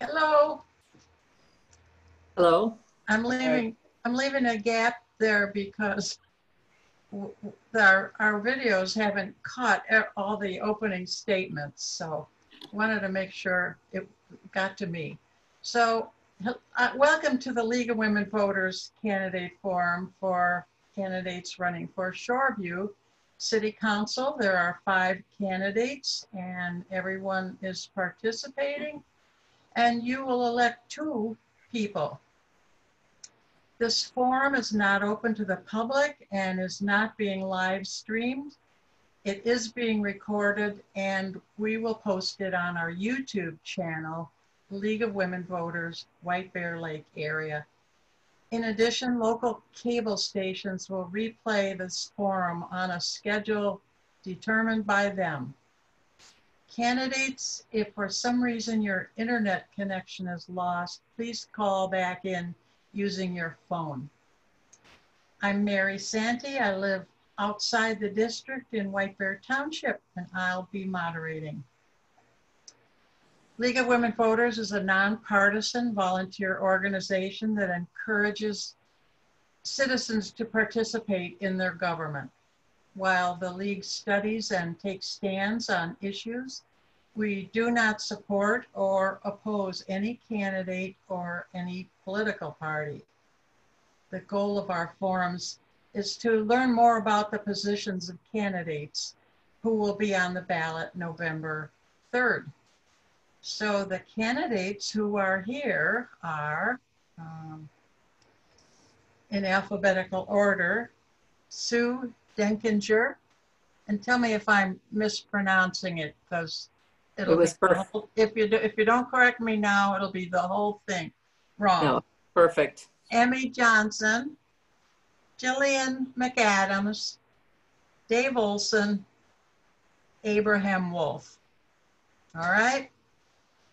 Hello, Hello? I'm leaving, I'm leaving a gap there because our, our videos haven't caught all the opening statements, so wanted to make sure it got to me. So, uh, welcome to the League of Women Voters Candidate Forum for candidates running for Shoreview City Council. There are five candidates and everyone is participating. And you will elect two people. This forum is not open to the public and is not being live streamed. It is being recorded and we will post it on our YouTube channel, League of Women Voters, White Bear Lake area. In addition, local cable stations will replay this forum on a schedule determined by them. Candidates, if for some reason your internet connection is lost, please call back in using your phone. I'm Mary Santee. I live outside the district in White Bear Township, and I'll be moderating. League of Women Voters is a nonpartisan volunteer organization that encourages citizens to participate in their government. While the league studies and takes stands on issues, we do not support or oppose any candidate or any political party. The goal of our forums is to learn more about the positions of candidates who will be on the ballot November 3rd. So the candidates who are here are, um, in alphabetical order, Sue Denkinger. And tell me if I'm mispronouncing it, because it'll It was be perfect. whole- If you, do- if you don't correct me now, it'll be the whole thing wrong. No, perfect. Emy Johnson, Jillian McAdams, Dave Olson, Abraham Wolfe. All right?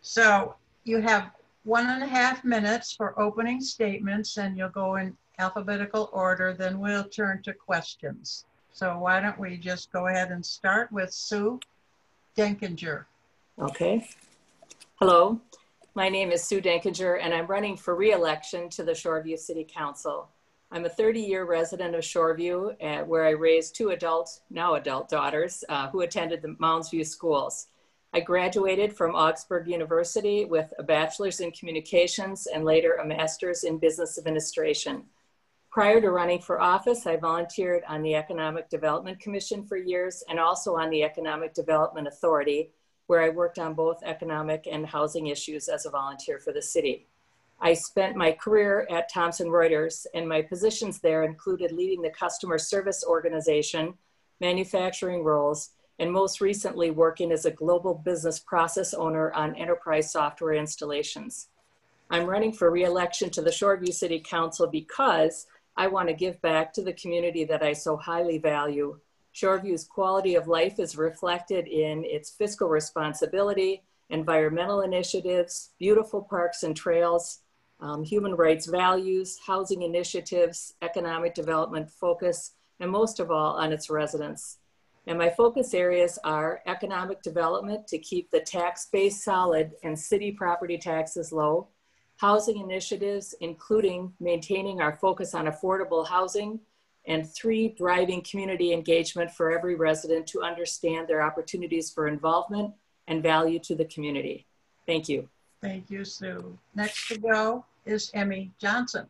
So you have one and a half minutes for opening statements and you'll go in alphabetical order, then we'll turn to questions. So why don't we just go ahead and start with Sue Denkinger. Okay. Hello, my name is Sue Denkinger and I'm running for reelection to the Shoreview City Council. I'm a 30-year resident of Shoreview uh, where I raised two adult, now adult daughters uh, who attended the Mounds View schools. I graduated from Augsburg University with a bachelor's in communications and later a master's in business administration. Prior to running for office, I volunteered on the Economic Development Commission for years and also on the Economic Development Authority, where I worked on both economic and housing issues as a volunteer for the city. I spent my career at Thomson Reuters, and my positions there included leading the customer service organization, manufacturing roles, and most recently working as a global business process owner on enterprise software installations. I'm running for reelection to the Shoreview City Council because I want to give back to the community that I so highly value. Shoreview's quality of life is reflected in its fiscal responsibility, environmental initiatives, beautiful parks and trails, um, human rights values, housing initiatives, economic development focus, and most of all on its residents. And my focus areas are economic development to keep the tax base solid and city property taxes low, housing initiatives, including maintaining our focus on affordable housing, and three, driving community engagement for every resident to understand their opportunities for involvement and value to the community. Thank you. Thank you, Sue. Next to go is Emy Johnson.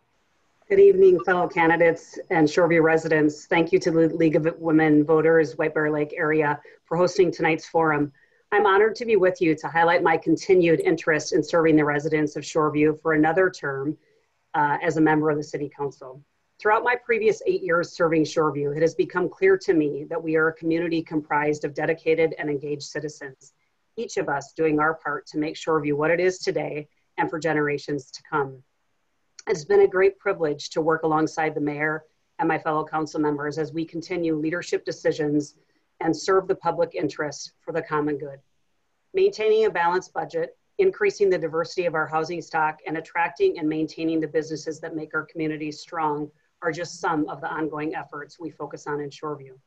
Good evening, fellow candidates and Shoreview residents. Thank you to the League of Women Voters, White Bear Lake area for hosting tonight's forum. I'm honored to be with you to highlight my continued interest in serving the residents of Shoreview for another term uh, as a member of the City Council. Throughout my previous eight years serving Shoreview, it has become clear to me that we are a community comprised of dedicated and engaged citizens, each of us doing our part to make Shoreview what it is today and for generations to come. It's been a great privilege to work alongside the mayor and my fellow council members as we continue leadership decisions and serve the public interest for the common good. Maintaining a balanced budget, increasing the diversity of our housing stock, and attracting and maintaining the businesses that make our communities strong are just some of the ongoing efforts we focus on in Shoreview.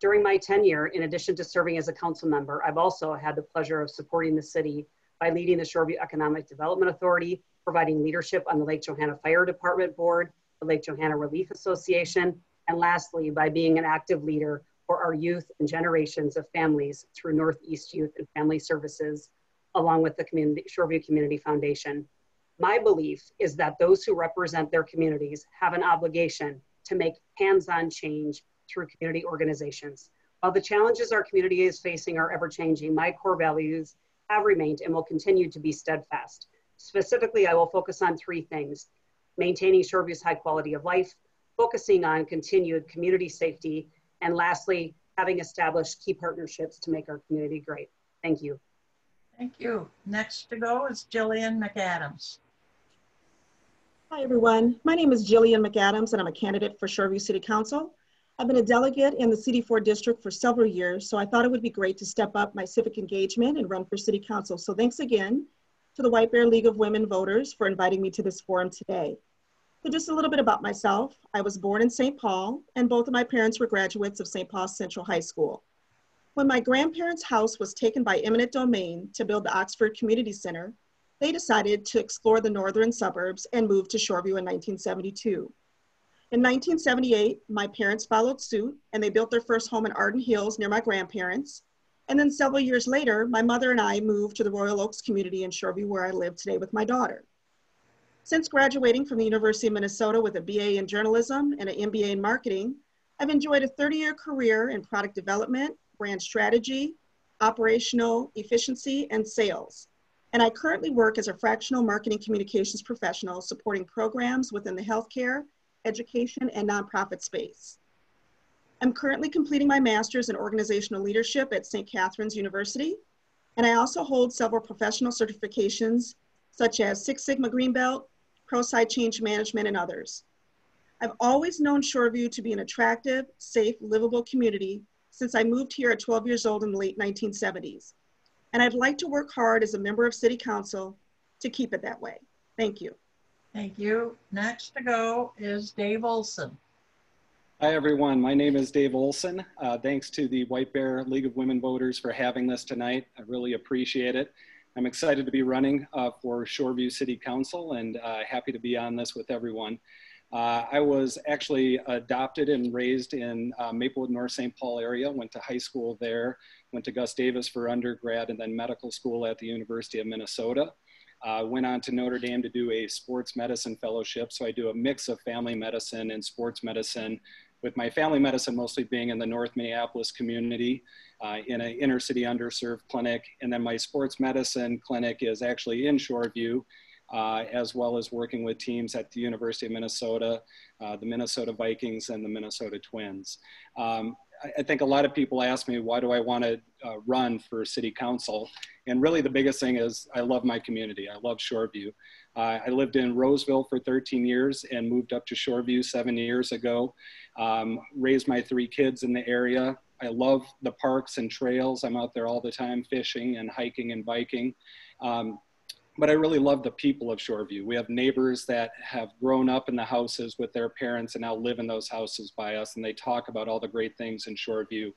During my tenure, in addition to serving as a council member, I've also had the pleasure of supporting the city by leading the Shoreview Economic Development Authority, providing leadership on the Lake Johanna Fire Department Board, the Lake Johanna Relief Association, and lastly, by being an active leader for our youth and generations of families through Northeast Youth and Family Services, along with the community, Shoreview Community Foundation. My belief is that those who represent their communities have an obligation to make hands-on change through community organizations. While the challenges our community is facing are ever changing, my core values have remained and will continue to be steadfast. Specifically, I will focus on three things maintaining Shoreview's high quality of life, focusing on continued community safety, and lastly, having established key partnerships to make our community great. Thank you. Thank you. Next to go is Jillian McAdams. Hi, everyone. My name is Jillian McAdams, and I'm a candidate for Shoreview City Council. I've been a delegate in the CD4 district for several years, so I thought it would be great to step up my civic engagement and run for City Council. So thanks again to the White Bear League of Women Voters for inviting me to this forum today. So just a little bit about myself. I was born in St. Paul, and both of my parents were graduates of St. Paul Central High School. When my grandparents' house was taken by eminent domain to build the Oxford Community Center, they decided to explore the northern suburbs and moved to Shoreview in 1972. In 1978, my parents followed suit and they built their first home in Arden Hills near my grandparents. And then several years later, my mother and I moved to the Royal Oaks community in Shoreview where I live today with my daughter. Since graduating from the University of Minnesota with a BA in journalism and an MBA in marketing, I've enjoyed a 30 year career in product development, brand strategy, operational efficiency, and sales and I currently work as a fractional marketing communications professional supporting programs within the healthcare, education, and nonprofit space. I'm currently completing my master's in organizational leadership at St. Catherine's University, and I also hold several professional certifications such as Six Sigma Green Belt, ProSci Change Management, and others. I've always known Shoreview to be an attractive, safe, livable community since I moved here at 12 years old in the late 1970s and I'd like to work hard as a member of City Council to keep it that way. Thank you. Thank you. Next to go is Dave Olson. Hi, everyone. My name is Dave Olson. Uh, thanks to the White Bear League of Women Voters for having this tonight. I really appreciate it. I'm excited to be running uh, for Shoreview City Council and uh, happy to be on this with everyone. Uh, I was actually adopted and raised in uh, Maplewood, North St. Paul area, went to high school there, went to Gustavus for undergrad and then medical school at the University of Minnesota. Uh, went on to Notre Dame to do a sports medicine fellowship. So I do a mix of family medicine and sports medicine with my family medicine mostly being in the North Minneapolis community uh, in an inner city underserved clinic. And then my sports medicine clinic is actually in Shoreview uh, as well as working with teams at the University of Minnesota, uh, the Minnesota Vikings, and the Minnesota Twins. Um, I, I, think a lot of people ask me, why do I want to uh, run for city council? And really the biggest thing is I love my community. I love Shoreview. Uh, I lived in Roseville for 13 years and moved up to Shoreview seven years ago. Um, raised my three kids in the area. I love the parks and trails. I'm out there all the time fishing and hiking and biking. Um, but I really love the people of Shoreview. We have neighbors that have grown up in the houses with their parents and now live in those houses by us, and they talk about all the great things in Shoreview.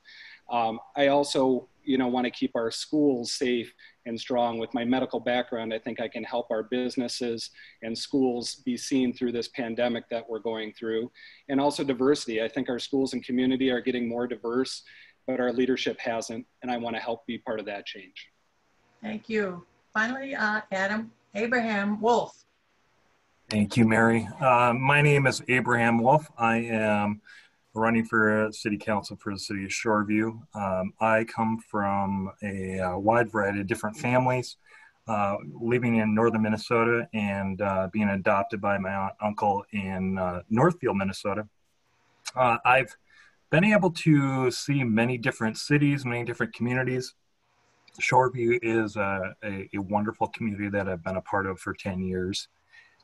Um, I also, you know, want to keep our schools safe and strong. With my medical background, I think I can help our businesses and schools be seen through this pandemic that we're going through, and also diversity. I think our schools and community are getting more diverse, but our leadership hasn't, and I want to help be part of that change. Thank you finally, uh, Adam Abraham Wolfe. Thank you, Mary. Uh, my name is Abraham Wolfe. I am running for city council for the city of Shoreview. Um, I come from a, a, uh, wide variety of different families, uh, living in northern Minnesota and uh, being adopted by my uncle in uh, Northfield, Minnesota. Uh, I've been able to see many different cities, many different communities. Shoreview is a, a, a, wonderful community that I've been a part of for 10 years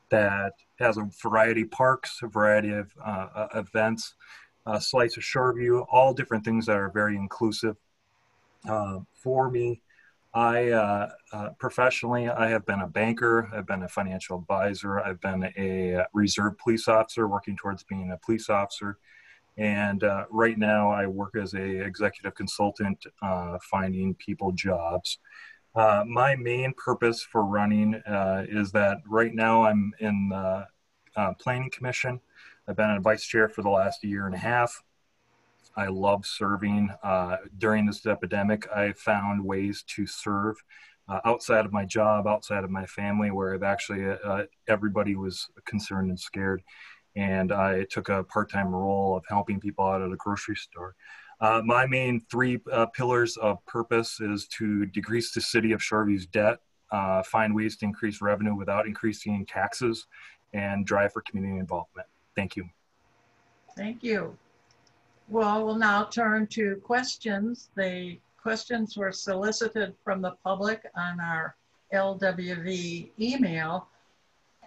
that has a variety of parks, a variety of uh, uh, events, uh, slice of Shoreview, all different things that are very inclusive. Uh, for me, I uh, uh, professionally, I have been a banker, I've been a financial advisor, I've been a reserve police officer working towards being a police officer. And uh, right now, I work as a executive consultant, uh, finding people jobs. Uh, my main purpose for running uh, is that right now I'm in the Planning Commission. I've been a vice chair for the last year and a half. I love serving. Uh, during this epidemic, I found ways to serve uh, outside of my job, outside of my family, where I've actually uh, everybody was concerned and scared. And I took a part-time role of helping people out at a grocery store. Uh, my main three uh, pillars of purpose is to decrease the city of Shoreview's debt, uh, find ways to increase revenue without increasing taxes, and drive for community involvement. Thank you. Thank you. Well, we'll now turn to questions. The questions were solicited from the public on our LWV email,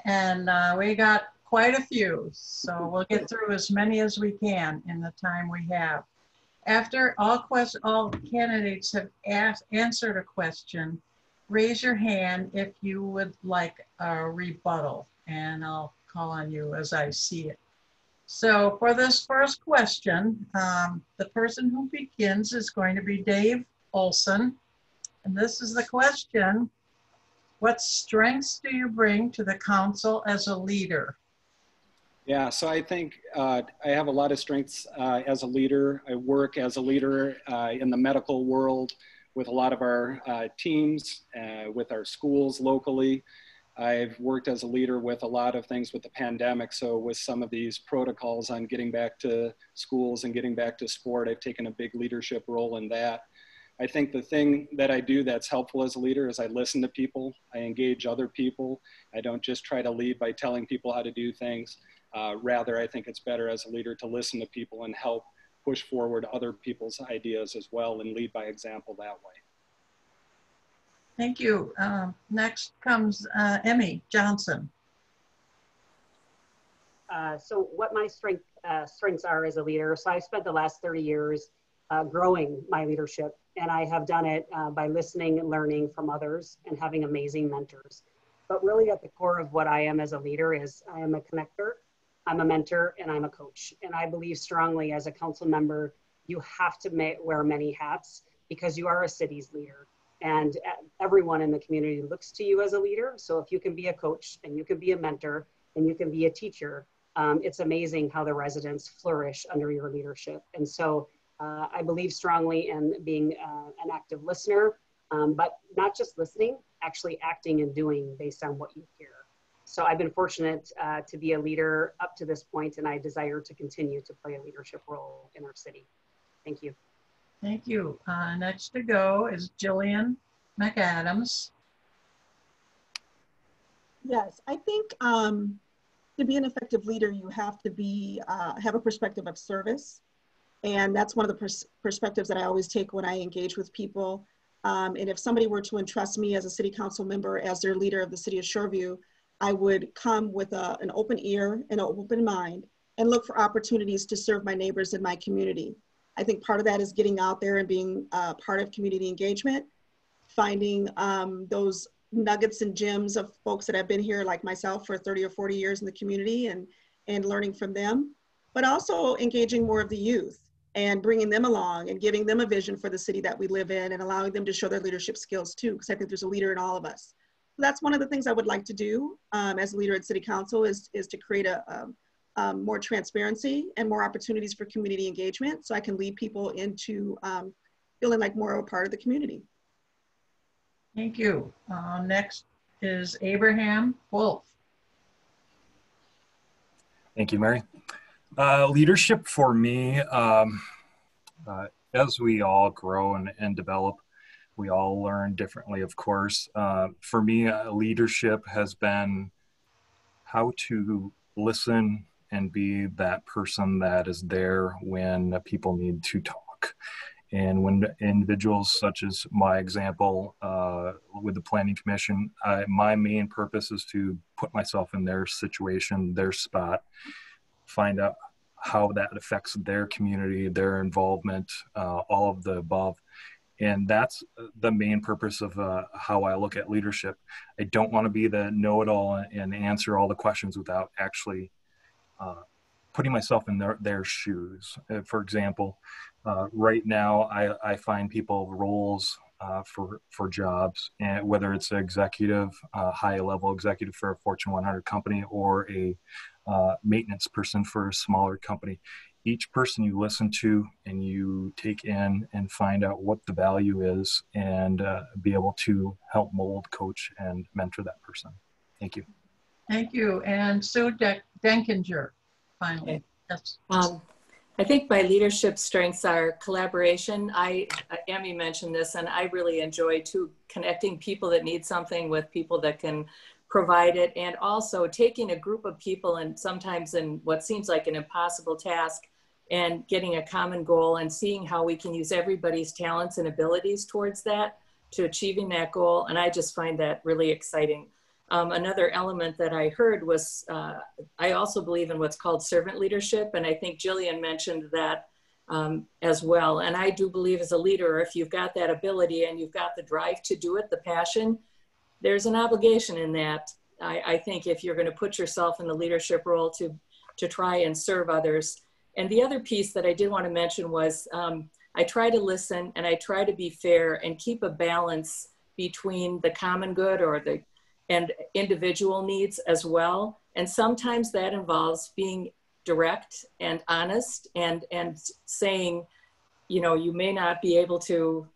and uh, we got quite a few. So we'll get through as many as we can in the time we have. After all quest all candidates have answered a question, raise your hand if you would like a rebuttal, and I'll call on you as I see it. So for this first question, um, the person who begins is going to be Dave Olson. And this is the question, what strengths do you bring to the council as a leader? Yeah, so I think uh, I have a lot of strengths uh, as a leader. I work as a leader uh, in the medical world with a lot of our uh, teams, uh, with our schools locally. I've worked as a leader with a lot of things with the pandemic. So with some of these protocols on getting back to schools and getting back to sport, I've taken a big leadership role in that. I think the thing that I do that's helpful as a leader is I listen to people, I engage other people. I don't just try to lead by telling people how to do things. Uh, rather, I think it's better as a leader to listen to people and help push forward other people's ideas as well and lead by example that way. Thank you. Um, next comes uh, Emy Johnson. Uh, so what my strength, uh, strengths are as a leader. So I've spent the last 30 years uh, growing my leadership and I have done it uh, by listening and learning from others and having amazing mentors. But really at the core of what I am as a leader is I am a connector I'm a mentor and I'm a coach. And I believe strongly as a council member, you have to wear many hats because you are a city's leader. And everyone in the community looks to you as a leader. So if you can be a coach and you can be a mentor and you can be a teacher, um, it's amazing how the residents flourish under your leadership. And so uh, I believe strongly in being uh, an active listener, um, but not just listening, actually acting and doing based on what you hear. So I've been fortunate uh, to be a leader up to this point, and I desire to continue to play a leadership role in our city. Thank you. Thank you. Uh, next to go is Jillian McAdams. Yes, I think um, to be an effective leader, you have to be uh, have a perspective of service, and that's one of the pers perspectives that I always take when I engage with people. Um, and if somebody were to entrust me as a city council member as their leader of the city of Shoreview, I would come with a, an open ear and an open mind and look for opportunities to serve my neighbors in my community. I think part of that is getting out there and being uh, part of community engagement, finding um, those nuggets and gems of folks that have been here like myself for 30 or 40 years in the community and, and learning from them, but also engaging more of the youth and bringing them along and giving them a vision for the city that we live in and allowing them to show their leadership skills too, because I think there's a leader in all of us. That's one of the things I would like to do um, as a leader at City Council is, is to create a, um, um, more transparency and more opportunities for community engagement so I can lead people into um, feeling like more of a part of the community. Thank you. Uh, next is Abraham Wolfe. Thank you, Mary. Uh, leadership for me, um, uh, as we all grow and, and develop, we all learn differently, of course. Uh, for me, uh, leadership has been how to listen and be that person that is there when people need to talk. And when individuals, such as my example uh, with the Planning Commission, I, my main purpose is to put myself in their situation, their spot, find out how that affects their community, their involvement, uh, all of the above and that's the main purpose of uh, how i look at leadership i don't want to be the know-it-all and answer all the questions without actually uh, putting myself in their, their shoes uh, for example uh, right now I, I find people roles for for jobs, and whether it's an executive, high level executive for a Fortune 100 company, or a maintenance person for a smaller company. Each person you listen to and you take in and find out what the value is, and be able to help mold, coach, and mentor that person. Thank you. Thank you. And Sue De- Denkinger, finally. Okay. Yes. Um, I think my leadership strengths are collaboration. I, uh, Amy mentioned this, and I really enjoy too connecting people that need something with people that can provide it, and also taking a group of people and sometimes in what seems like an impossible task and getting a common goal and seeing how we can use everybody's talents and abilities towards that to achieving that goal. And I just find that really exciting. Um, another element that I heard was uh, I also believe in what's called servant leadership. And I think Jillian mentioned that um, as well. And I do believe as a leader, if you've got that ability and you've got the drive to do it, the passion, there's an obligation in that. I, I think if you're going to put yourself in the leadership role to, to try and serve others. And the other piece that I did want to mention was um, I try to listen and I try to be fair and keep a balance between the common good or the and individual needs as well. And sometimes that involves being direct and honest and, and saying, you know, you may not be able to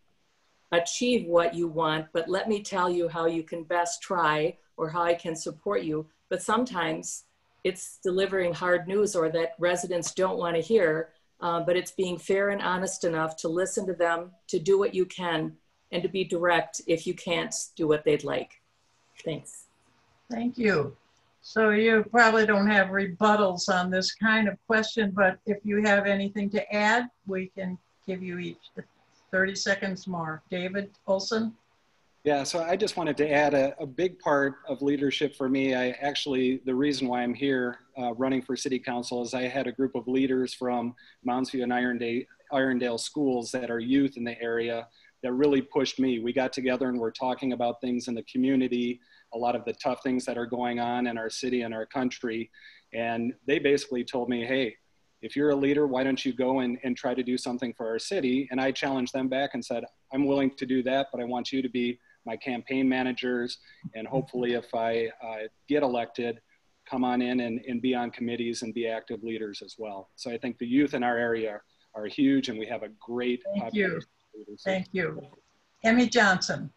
achieve what you want, but let me tell you how you can best try or how I can support you. But sometimes it's delivering hard news or that residents don't want to hear, uh, but it's being fair and honest enough to listen to them, to do what you can, and to be direct if you can't do what they'd like. Thanks. Thank you. So you probably don't have rebuttals on this kind of question, but if you have anything to add, we can give you each 30 seconds more. David Olson? Yeah, so I just wanted to add a, a big part of leadership for me. I actually, the reason why I'm here uh, running for city council is I had a group of leaders from Mounds View and Irondale, Irondale schools that are youth in the area that really pushed me. We got together and we're talking about things in the community, a lot of the tough things that are going on in our city and our country. And they basically told me, hey, if you're a leader, why don't you go and, and try to do something for our city? And I challenged them back and said, I'm willing to do that, but I want you to be my campaign managers. And hopefully, if I uh, get elected, come on in and, and be on committees and be active leaders as well. So I think the youth in our area are huge and we have a great Thank you. Thank you. Emy Johnson.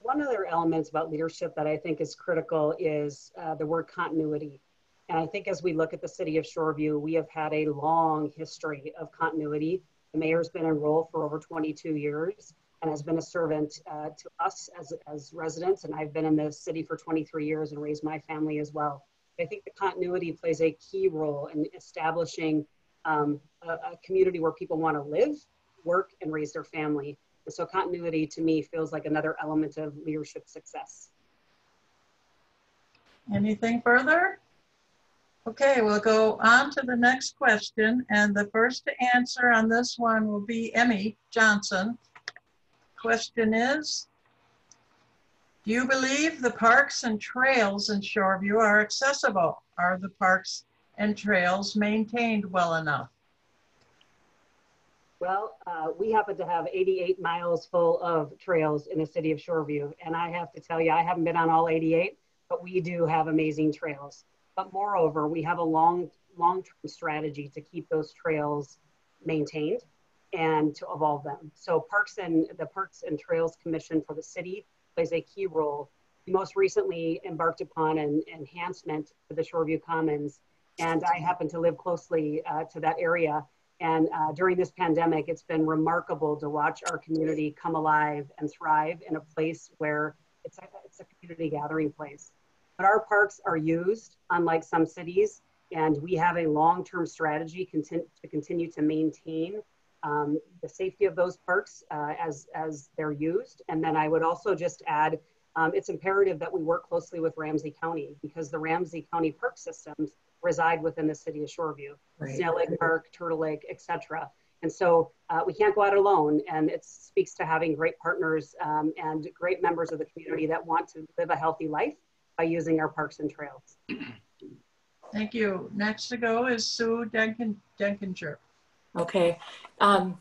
One other element about leadership that I think is critical is uh, the word continuity. And I think as we look at the city of Shoreview, we have had a long history of continuity. The mayor's been in role for over 22 years and has been a servant uh, to us as, as residents. And I've been in the city for 23 years and raised my family as well. I think the continuity plays a key role in establishing um, a, a community where people want to live work and raise their family. And so continuity to me feels like another element of leadership success. Anything further? Okay, we'll go on to the next question. And the first to answer on this one will be Emy Johnson. Question is, do you believe the parks and trails in Shoreview are accessible? Are the parks and trails maintained well enough? Well, uh, we happen to have 88 miles full of trails in the city of Shoreview. And I have to tell you, I haven't been on all 88, but we do have amazing trails. But moreover, we have a long, long-term strategy to keep those trails maintained and to evolve them. So Parks and the Parks and Trails Commission for the city plays a key role. We most recently embarked upon an enhancement to the Shoreview Commons, and I happen to live closely uh, to that area. And uh, during this pandemic, it's been remarkable to watch our community come alive and thrive in a place where it's a, it's a community gathering place. But our parks are used, unlike some cities, and we have a long-term strategy to continue to maintain um, the safety of those parks uh, as, as they're used. And then I would also just add, um, it's imperative that we work closely with Ramsey County because the Ramsey County park systems reside within the city of Shoreview, right. Snail Lake Park, Turtle Lake, etc. And so uh, we can't go out alone. And it speaks to having great partners um, and great members of the community that want to live a healthy life by using our parks and trails. Thank you. Next to go is Sue Denkin Denkinger. Okay. Um,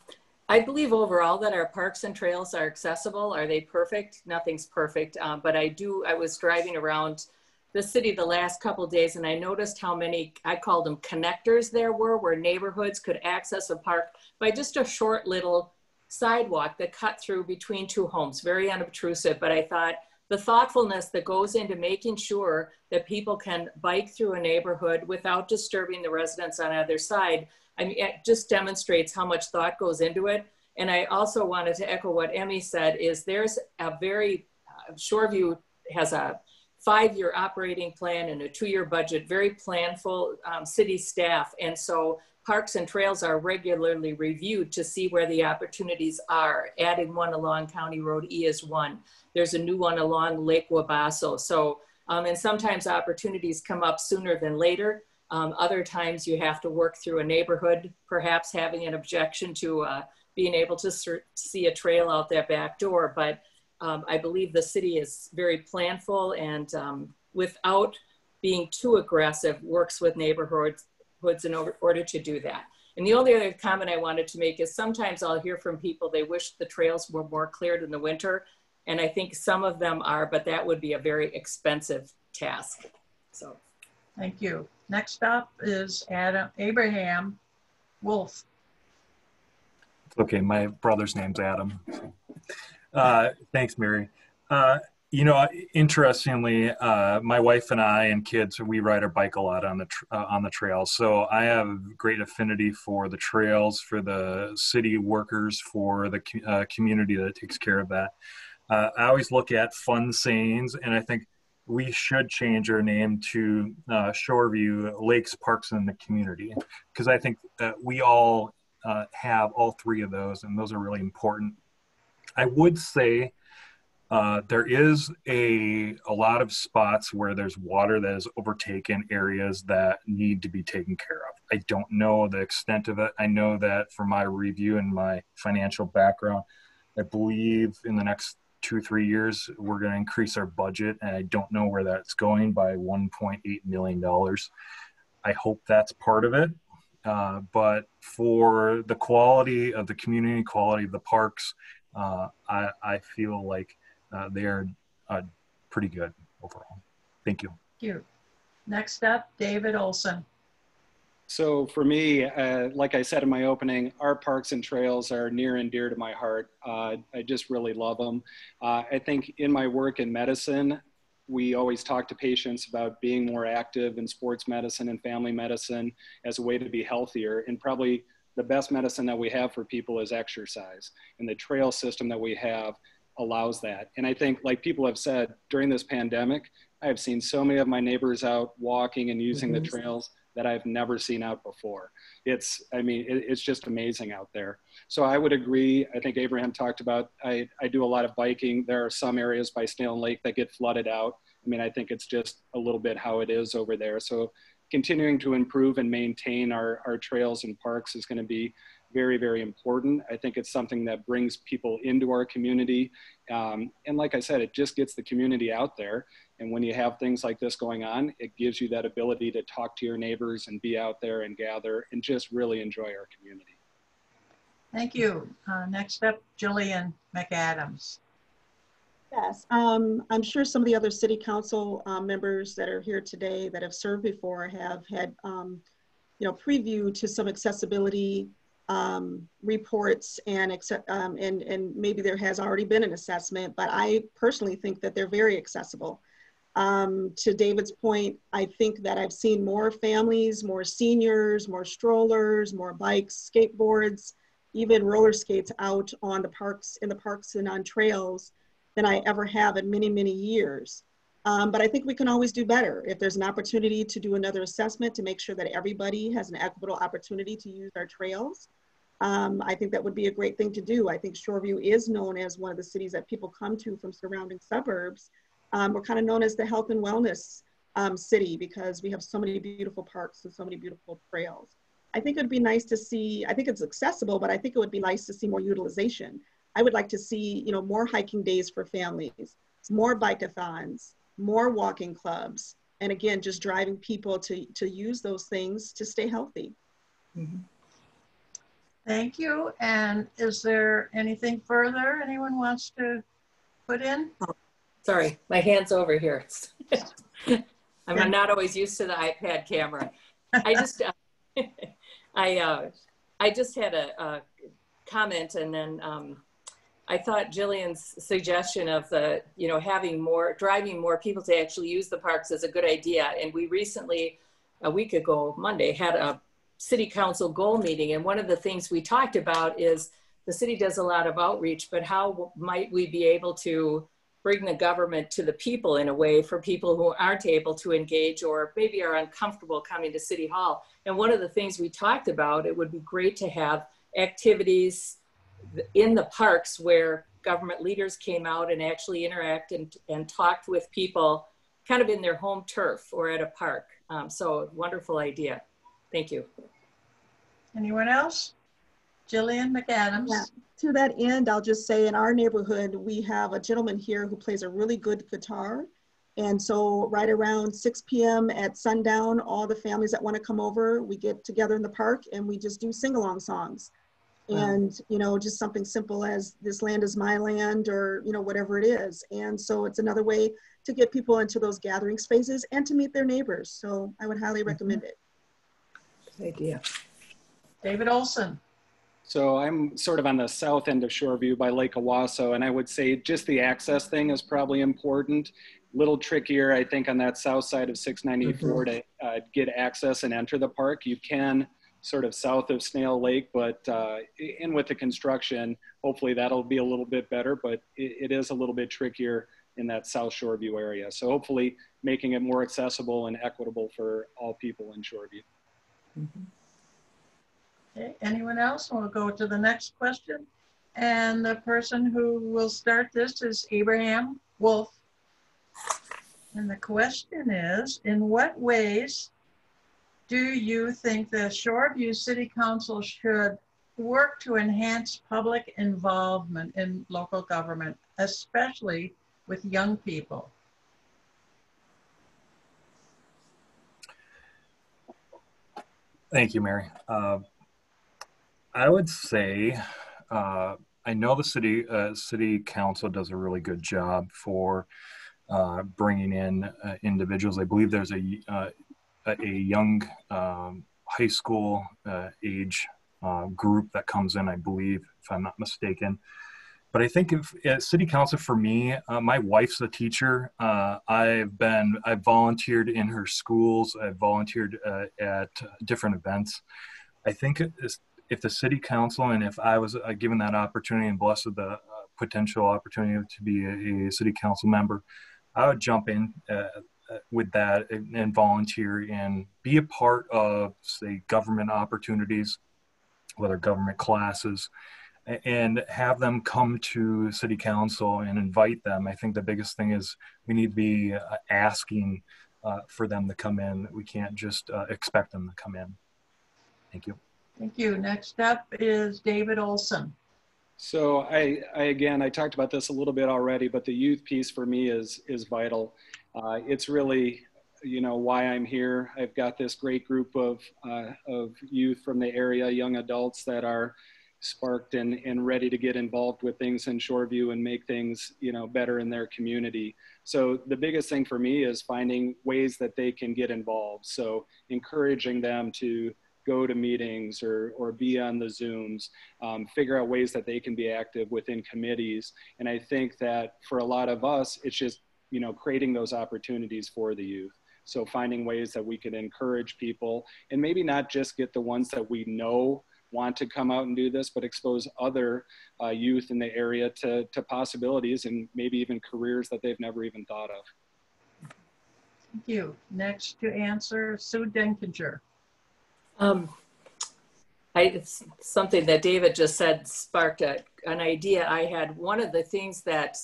I believe overall that our parks and trails are accessible. Are they perfect? Nothing's perfect. Um, but I do, I was driving around the city the last couple days and I noticed how many, I called them connectors there were where neighborhoods could access a park by just a short little sidewalk that cut through between two homes, very unobtrusive. But I thought the thoughtfulness that goes into making sure that people can bike through a neighborhood without disturbing the residents on either side, I mean, it just demonstrates how much thought goes into it. And I also wanted to echo what Emy said is there's a very, uh, Shoreview has a five-year operating plan and a two-year budget, very planful um, city staff. And so parks and trails are regularly reviewed to see where the opportunities are. Adding one along County Road E is one. There's a new one along Lake Wabasso. So, um, and sometimes opportunities come up sooner than later. Um, other times you have to work through a neighborhood, perhaps having an objection to uh, being able to see a trail out that back door. But um, I believe the city is very planful and um, without being too aggressive, works with neighborhoods in order to do that. And the only other comment I wanted to make is sometimes I'll hear from people, they wish the trails were more cleared in the winter. And I think some of them are, but that would be a very expensive task. So. Thank you. Next up is Adam Abraham Wolfe. Okay, my brother's name's Adam. Uh, thanks, Mary. Uh, you know, interestingly, uh, my wife and I and kids, we ride our bike a lot on the uh, on the trails. So I have great affinity for the trails, for the city workers, for the uh, community that takes care of that. I always look at fun sayings, and I think we should change our name to uh, Shoreview Lakes, Parks, and the Community, because I think that we all uh, have all three of those, and those are really important. I would say uh, there is a a lot of spots where there's water that has overtaken areas that need to be taken care of. I don't know the extent of it. I know that from my review and my financial background, I believe in the next two three years we're going to increase our budget, and I don't know where that's going by 1.8 million dollars. I hope that's part of it. Uh, but for the quality of the community, quality of the parks, uh, I, I feel like uh, they are uh, pretty good overall. Thank you. Thank you. Next up, David Olson. So for me, uh, like I said in my opening, our parks and trails are near and dear to my heart. Uh, I just really love them. Uh, I think in my work in medicine, we always talk to patients about being more active in sports medicine and family medicine as a way to be healthier. And probably the best medicine that we have for people is exercise. And the trail system that we have allows that. And I think, like people have said, during this pandemic, I have seen so many of my neighbors out walking and using mm-hmm. the trails that I've never seen out before. It's, I mean, it, it's just amazing out there. So I would agree. I think Abraham talked about, I, I do a lot of biking. There are some areas by Snail Lake that get flooded out. I mean, I think it's just a little bit how it is over there. So continuing to improve and maintain our, our trails and parks is going to be very, very important. I think it's something that brings people into our community. Um, and like I said, it just gets the community out there. And when you have things like this going on, it gives you that ability to talk to your neighbors and be out there and gather and just really enjoy our community. Thank you. Uh, next up, Jillian McAdams. Yes, um, I'm sure some of the other city council um, members that are here today that have served before have had, um, you know, preview to some accessibility um, reports and, accept, um, and, and maybe there has already been an assessment, but I personally think that they're very accessible. Um, to David's point, I think that I've seen more families, more seniors, more strollers, more bikes, skateboards, even roller skates out on the parks, in the parks and on trails than I ever have in many, many years. Um, but I think we can always do better. If there's an opportunity to do another assessment to make sure that everybody has an equitable opportunity to use our trails, um, I think that would be a great thing to do. I think Shoreview is known as one of the cities that people come to from surrounding suburbs. Um, we're kind of known as the health and wellness um, city because we have so many beautiful parks and so many beautiful trails. I think it would be nice to see, I think it's accessible, but I think it would be nice to see more utilization. I would like to see, you know, more hiking days for families, more bike-a-thons, more walking clubs, and again, just driving people to, to use those things to stay healthy. Mm -hmm. Thank you. And is there anything further anyone wants to put in? Sorry, my hand's over here. I'm not always used to the iPad camera. I just, uh, I, uh, I just had a, a comment and then um, I thought Jillian's suggestion of the, you know, having more, driving more people to actually use the parks is a good idea. And we recently, a week ago, Monday, had a city council goal meeting. And one of the things we talked about is the city does a lot of outreach, but how might we be able to bring the government to the people in a way for people who aren't able to engage or maybe are uncomfortable coming to City Hall. And one of the things we talked about, it would be great to have activities in the parks where government leaders came out and actually interact and, and talked with people kind of in their home turf or at a park. Um, so wonderful idea. Thank you. Anyone else? Jillian McAdams. Yeah. To that end, I'll just say in our neighborhood, we have a gentleman here who plays a really good guitar. And so right around 6 p.m. at sundown, all the families that want to come over, we get together in the park and we just do sing-along songs. And, you know, just something simple as this land is my land or, you know, whatever it is. And so it's another way to get people into those gathering spaces and to meet their neighbors. So I would highly recommend it. Good idea. David Olson. So I'm sort of on the south end of Shoreview by Lake Owasso, and I would say just the access thing is probably important. Little trickier, I think, on that south side of 694 to uh, get access and enter the park. You can sort of south of Snail Lake, but uh, in with the construction, hopefully that'll be a little bit better, but it, it is a little bit trickier in that South Shoreview area. So hopefully making it more accessible and equitable for all people in Shoreview. Okay, anyone else? We'll go to the next question. And the person who will start this is Abraham Wolfe. And the question is, in what ways do you think the Shoreview City Council should work to enhance public involvement in local government, especially with young people? Thank you, Mary. Uh, I would say uh, I know the city uh, city council does a really good job for uh, bringing in uh, individuals. I believe there's a uh, a young um, high school uh, age group that comes in. I believe, if I'm not mistaken. But I think if uh, city council for me, uh, my wife's a teacher. Uh, I've been, I've volunteered in her schools. I've volunteered uh, at different events. I think if the city council and if I was uh, given that opportunity and blessed with the uh, potential opportunity to be a, a, city council member, I would jump in with that and, and volunteer and be a part of, say, government opportunities, whether government classes and have them come to city council and invite them. I think the biggest thing is we need to be uh, asking uh, for them to come in. We can't just uh, expect them to come in. Thank you. Thank you. Next up is David Olson. So I, I, again, I talked about this a little bit already, but the youth piece for me is is vital. Uh, it's really, you know, why I'm here. I've got this great group of uh, of youth from the area, young adults that are sparked and, and ready to get involved with things in Shoreview and make things, you know, better in their community. So the biggest thing for me is finding ways that they can get involved. So encouraging them to go to meetings or, or be on the Zooms, um, figure out ways that they can be active within committees. And I think that for a lot of us, it's just, you know, creating those opportunities for the youth. So finding ways that we can encourage people and maybe not just get the ones that we know want to come out and do this, but expose other uh, youth in the area to, to possibilities and maybe even careers that they've never even thought of. Thank you. Next to answer, Sue Denkinger. Um, I, something that David just said sparked a, an idea I had. One of the things that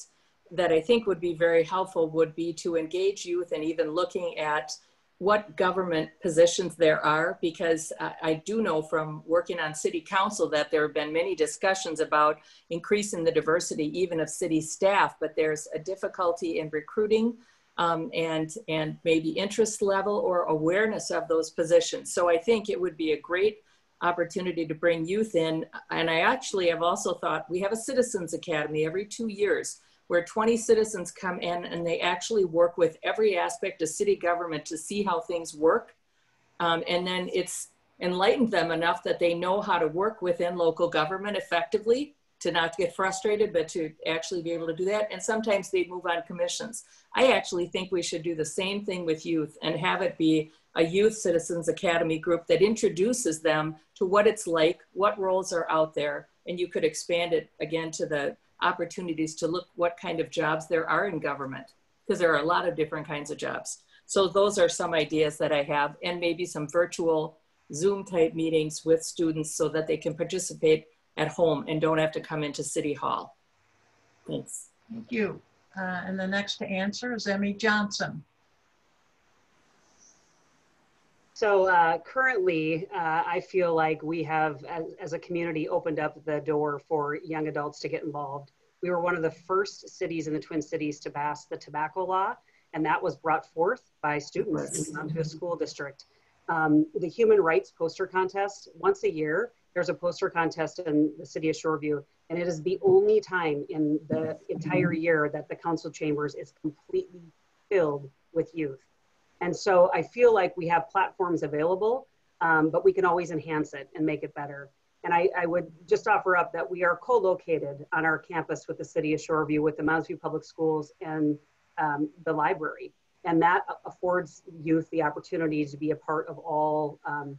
that I think would be very helpful would be to engage youth and even looking at what government positions there are because I, I, do know from working on city council that there have been many discussions about increasing the diversity even of city staff but there's a difficulty in recruiting um, and and maybe interest level or awareness of those positions so i think it would be a great opportunity to bring youth in. And I actually have also thought we have a Citizens Academy every two years where 20 citizens come in and they actually work with every aspect of city government to see how things work. Um, and then it's enlightened them enough that they know how to work within local government effectively to not get frustrated, but to actually be able to do that. And sometimes they move on commissions. I actually think we should do the same thing with youth and have it be a youth citizens academy group that introduces them to what it's like, what roles are out there, and you could expand it again to the opportunities to look what kind of jobs there are in government, because there are a lot of different kinds of jobs. So those are some ideas that I have, and maybe some virtual Zoom type meetings with students so that they can participate at home and don't have to come into City Hall. Thanks. Thank you. Uh, and the next to answer is Emy Johnson. So uh, currently, uh, I feel like we have, as, as, a community, opened up the door for young adults to get involved. We were one of the first cities in the Twin Cities to pass the tobacco law, and that was brought forth by students onto a school district. Um, the Human Rights Poster Contest, once a year, there's a poster contest in the city of Shoreview, and it is the only time in the entire year that the council chambers is completely filled with youth. And so I feel like we have platforms available, um, but we can always enhance it and make it better. And I, I would just offer up that we are co-located on our campus with the city of Shoreview, with the Mounds View Public Schools and um, the library. And that affords youth the opportunity to be a part of all, um,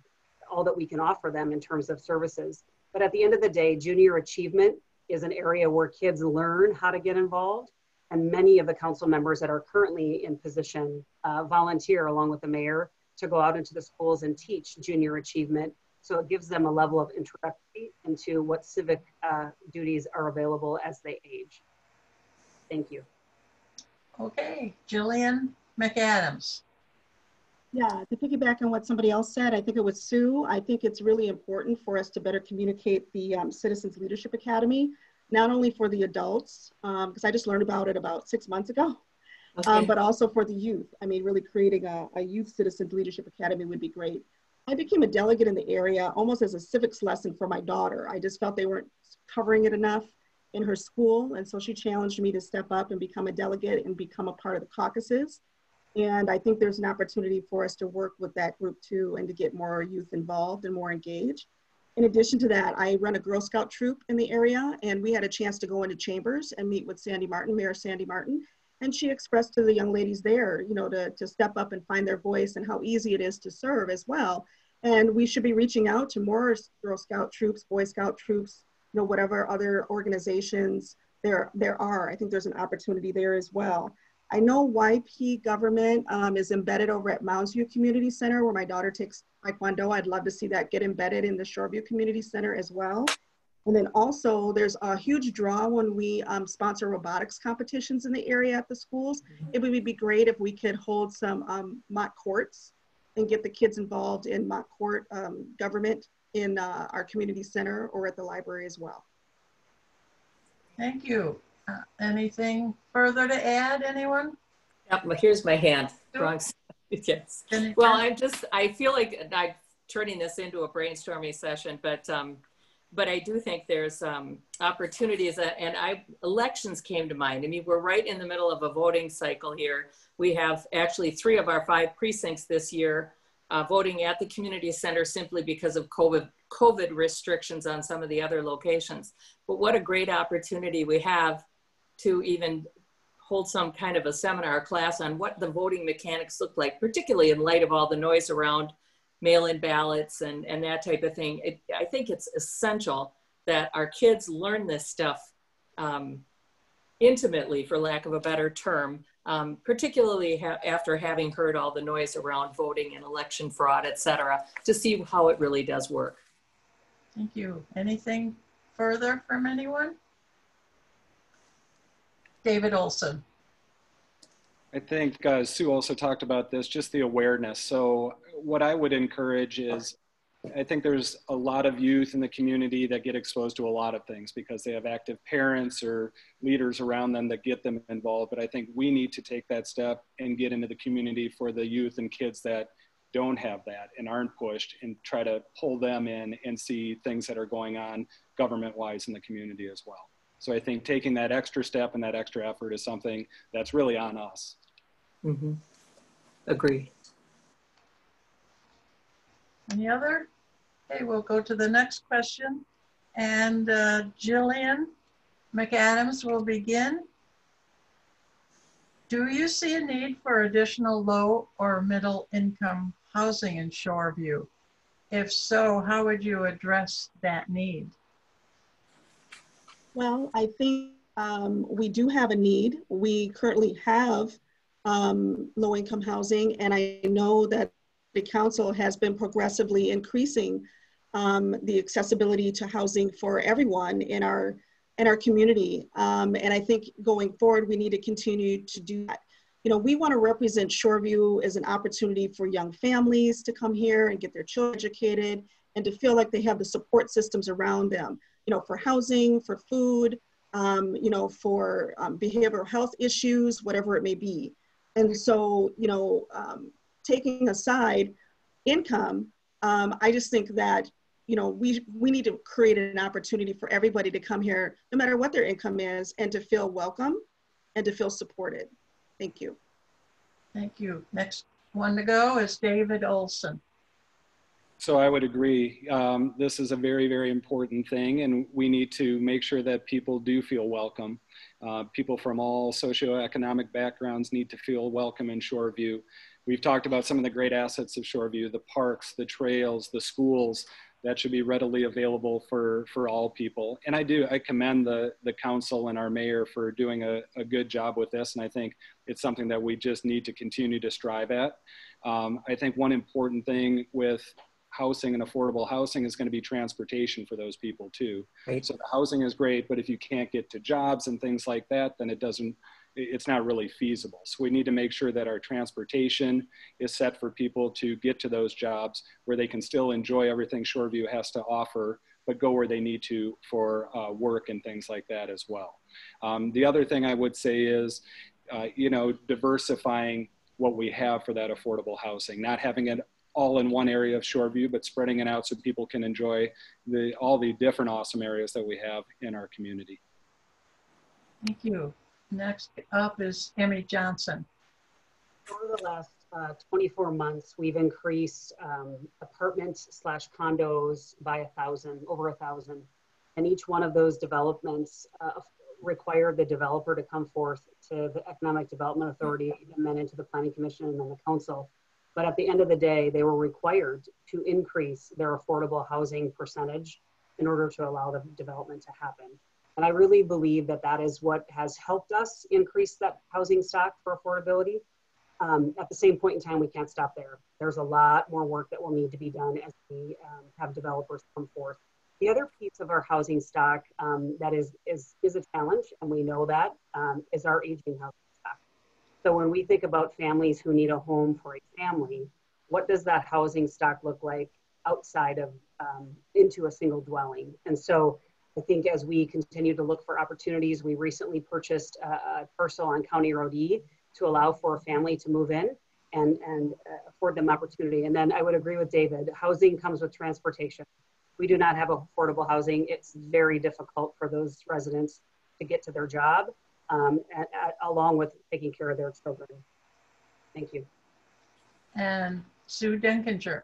all that we can offer them in terms of services. But at the end of the day, junior achievement is an area where kids learn how to get involved and many of the council members that are currently in position uh, volunteer along with the mayor to go out into the schools and teach junior achievement. So it gives them a level of introduction into what civic uh, duties are available as they age. Thank you. Okay, Jillian McAdams. Yeah, to piggyback on what somebody else said, I think it was Sue. I think it's really important for us to better communicate the um, Citizens Leadership Academy not only for the adults, because um, I just learned about it about six months ago, okay. um, but also for the youth. I mean, really creating a, a Youth Citizens Leadership Academy would be great. I became a delegate in the area almost as a civics lesson for my daughter. I just felt they weren't covering it enough in her school. And so she challenged me to step up and become a delegate and become a part of the caucuses. And I think there's an opportunity for us to work with that group too and to get more youth involved and more engaged. In addition to that, I run a Girl Scout troop in the area, and we had a chance to go into chambers and meet with Sandy Martin, Mayor Sandy Martin. And she expressed to the young ladies there, you know, to, to step up and find their voice and how easy it is to serve as well. And we should be reaching out to more Girl Scout troops, Boy Scout troops, you know, whatever other organizations there, there are. I think there's an opportunity there as well. I know YP government um, is embedded over at Mounds View Community Center where my daughter takes Taekwondo. I'd love to see that get embedded in the Shoreview Community Center as well. And then also there's a huge draw when we um, sponsor robotics competitions in the area at the schools. Mm-hmm. It would be great if we could hold some um, mock courts and get the kids involved in mock court um, government in uh, our community center or at the library as well. Thank you. Uh, anything further to add, anyone? Yep, well, here's my hand. Wrong yes. Well, I'm just, I feel like I'm turning this into a brainstorming session, but um, but I do think there's um, opportunities that, and I elections came to mind. I mean, we're right in the middle of a voting cycle here. We have actually three of our five precincts this year uh, voting at the community center simply because of COVID, COVID restrictions on some of the other locations. But what a great opportunity we have to even hold some kind of a seminar class on what the voting mechanics look like, particularly in light of all the noise around mail-in ballots and, and that type of thing. It, I think it's essential that our kids learn this stuff um, intimately, for lack of a better term, um, particularly ha after having heard all the noise around voting and election fraud, et cetera, to see how it really does work. Thank you. Anything further from anyone? David Olson. I think uh, Sue also talked about this, just the awareness. So what I would encourage is, I think there's a lot of youth in the community that get exposed to a lot of things because they have active parents or leaders around them that get them involved. But I think we need to take that step and get into the community for the youth and kids that don't have that and aren't pushed and try to pull them in and see things that are going on government wise in the community as well. So I think taking that extra step and that extra effort is something that's really on us. Mm-hmm. Agree. Any other? Okay, we'll go to the next question. And uh, Jillian McAdams will begin. Do you see a need for additional low or middle income housing in Shoreview? If so, how would you address that need? Well, I think um, we do have a need. We currently have um, low income housing, and I know that the council has been progressively increasing um, the accessibility to housing for everyone in our in our community. Um, and I think going forward, we need to continue to do that. You know, we want to represent Shoreview as an opportunity for young families to come here and get their children educated and to feel like they have the support systems around them, you know, for housing, for food, um, you know, for um, behavioral health issues, whatever it may be. And so, you know, um, taking aside income, um, I just think that you know we we need to create an opportunity for everybody to come here, no matter what their income is, and to feel welcome and to feel supported. Thank you. Thank you. Next one to go is David Olson. So I would agree. Um, this is a very, very important thing, and we need to make sure that people do feel welcome. Uh, people from all socioeconomic backgrounds need to feel welcome in Shoreview. We've talked about some of the great assets of Shoreview, the parks, the trails, the schools, that should be readily available for, for all people. And I do, I commend the, the council and our mayor for doing a, a good job with this. And I think it's something that we just need to continue to strive at. Um, I think one important thing with housing and affordable housing is going to be transportation for those people too. Right. So the housing is great, but if you can't get to jobs and things like that, then it doesn't it's not really feasible. So we need to make sure that our transportation is set for people to get to those jobs where they can still enjoy everything Shoreview has to offer, but go where they need to for uh, work and things like that as well. Um, the other thing I would say is, uh, you know, diversifying what we have for that affordable housing, not having it all in one area of Shoreview, but spreading it out so people can enjoy the, all the different awesome areas that we have in our community. Thank you. Next up is Emy Johnson. Over the last uh, 24 months, we've increased um, apartments slash condos by a thousand, over a thousand. And each one of those developments uh, required the developer to come forth to the Economic Development Authority and then into the Planning Commission and then the Council. But at the end of the day, they were required to increase their affordable housing percentage in order to allow the development to happen. And I really believe that that is what has helped us increase that housing stock for affordability. Um, at the same point in time, we can't stop there. There's a lot more work that will need to be done as we um, have developers come forth. The other piece of our housing stock um, that is, is, is a challenge, and we know that, um, is our aging housing. So when we think about families who need a home for a family, what does that housing stock look like outside of um, into a single dwelling? And so I think as we continue to look for opportunities, we recently purchased a, a parcel on County Road E to allow for a family to move in and, and uh, afford them opportunity. And then I would agree with David, housing comes with transportation. We do not have affordable housing. It's very difficult for those residents to get to their job um, at, at, along with taking care of their children. Thank you. And Sue Denkinger.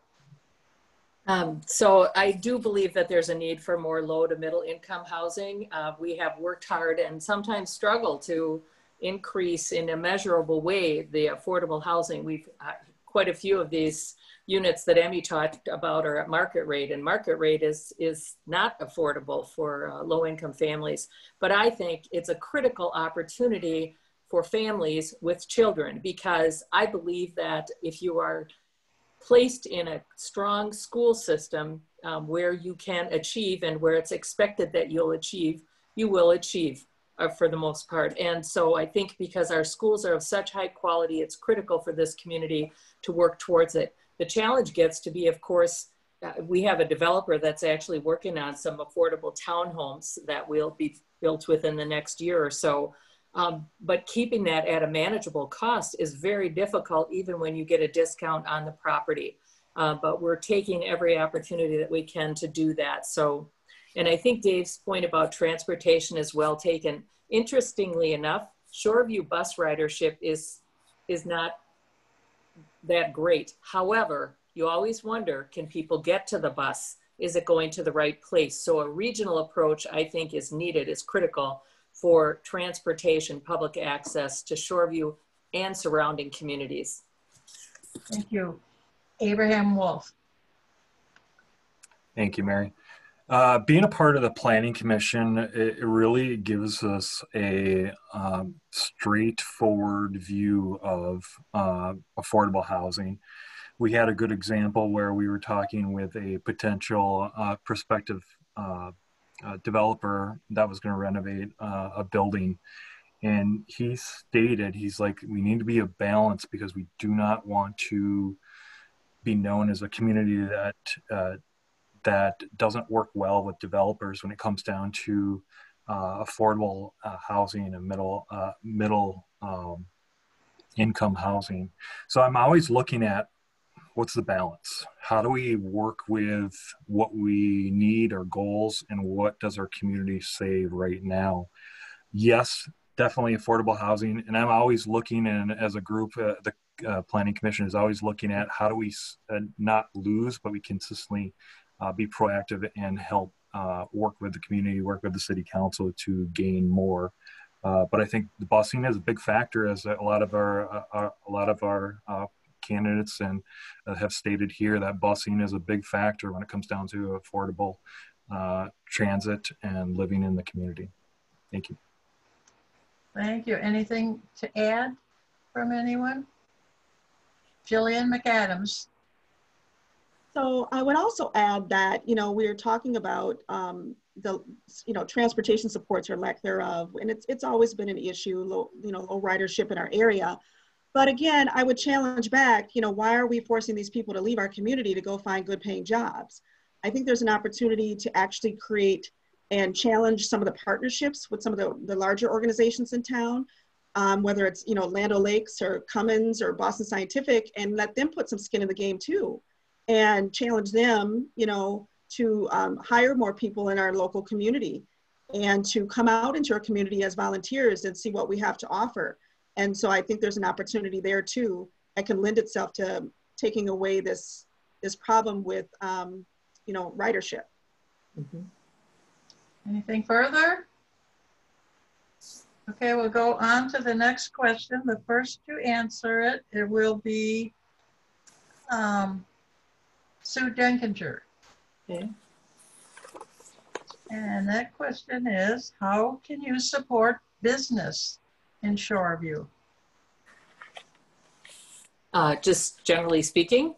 Um, so I do believe that there's a need for more low to middle income housing. Uh, we have worked hard and sometimes struggle to increase in a measurable way the affordable housing. We've uh, quite a few of these units that Emy talked about are at market rate and market rate is, is not affordable for uh, low income families. But I think it's a critical opportunity for families with children because I believe that if you are placed in a strong school system um, where you can achieve and where it's expected that you'll achieve, you will achieve uh, for the most part. And so I think because our schools are of such high quality, it's critical for this community to work towards it. The challenge gets to be, of course, uh, we have a developer that's actually working on some affordable townhomes that will be built within the next year or so. Um, but keeping that at a manageable cost is very difficult, even when you get a discount on the property. Uh, but we're taking every opportunity that we can to do that. So, and I think Dave's point about transportation is well taken. Interestingly enough, Shoreview bus ridership is is not that great. However, you always wonder, can people get to the bus? Is it going to the right place? So a regional approach, I think, is needed, is critical for transportation, public access to Shoreview and surrounding communities. Thank you. Abraham Wolfe. Thank you, Mary. Uh, being a part of the Planning Commission, it, it really gives us a um, straightforward view of uh, affordable housing. We had a good example where we were talking with a potential uh, prospective uh, uh, developer that was going to renovate a building. And he stated, he's like, we need to be a balance because we do not want to be known as a community that that doesn't work well with developers when it comes down to uh, affordable uh, housing and middle uh, middle um, income housing. So I'm always looking at what's the balance? How do we work with what we need, our goals, and what does our community say right now? Yes, definitely affordable housing, and I'm always looking, and as a group, uh, the uh, Planning Commission is always looking at how do we uh, not lose, but we consistently uh, be proactive and help uh, work with the community, work with the city council to gain more. Uh, but I think the busing is a big factor, as a lot of our, our a lot of our candidates and have stated here that busing is a big factor when it comes down to affordable transit and living in the community. Thank you. Thank you. Anything to add from anyone? Jillian McAdams. So I would also add that, you know, we are talking about um, the, you know, transportation supports or lack thereof, and it's, it's always been an issue, low, you know, low ridership in our area. But again, I would challenge back, you know, why are we forcing these people to leave our community to go find good paying jobs? I think there's an opportunity to actually create and challenge some of the partnerships with some of the, the larger organizations in town um, whether it's you know Land O'Lakes or Cummins or Boston Scientific, and let them put some skin in the game too, and challenge them, you know, to um, hire more people in our local community, and to come out into our community as volunteers and see what we have to offer. And so I think there's an opportunity there too that can lend itself to taking away this this problem with um, you know ridership. Mm -hmm. Anything further? Okay, we'll go on to the next question. The first to answer it, it will be um, Sue Denkinger. Okay. And that question is, how can you support business in Shoreview? Uh, just generally speaking?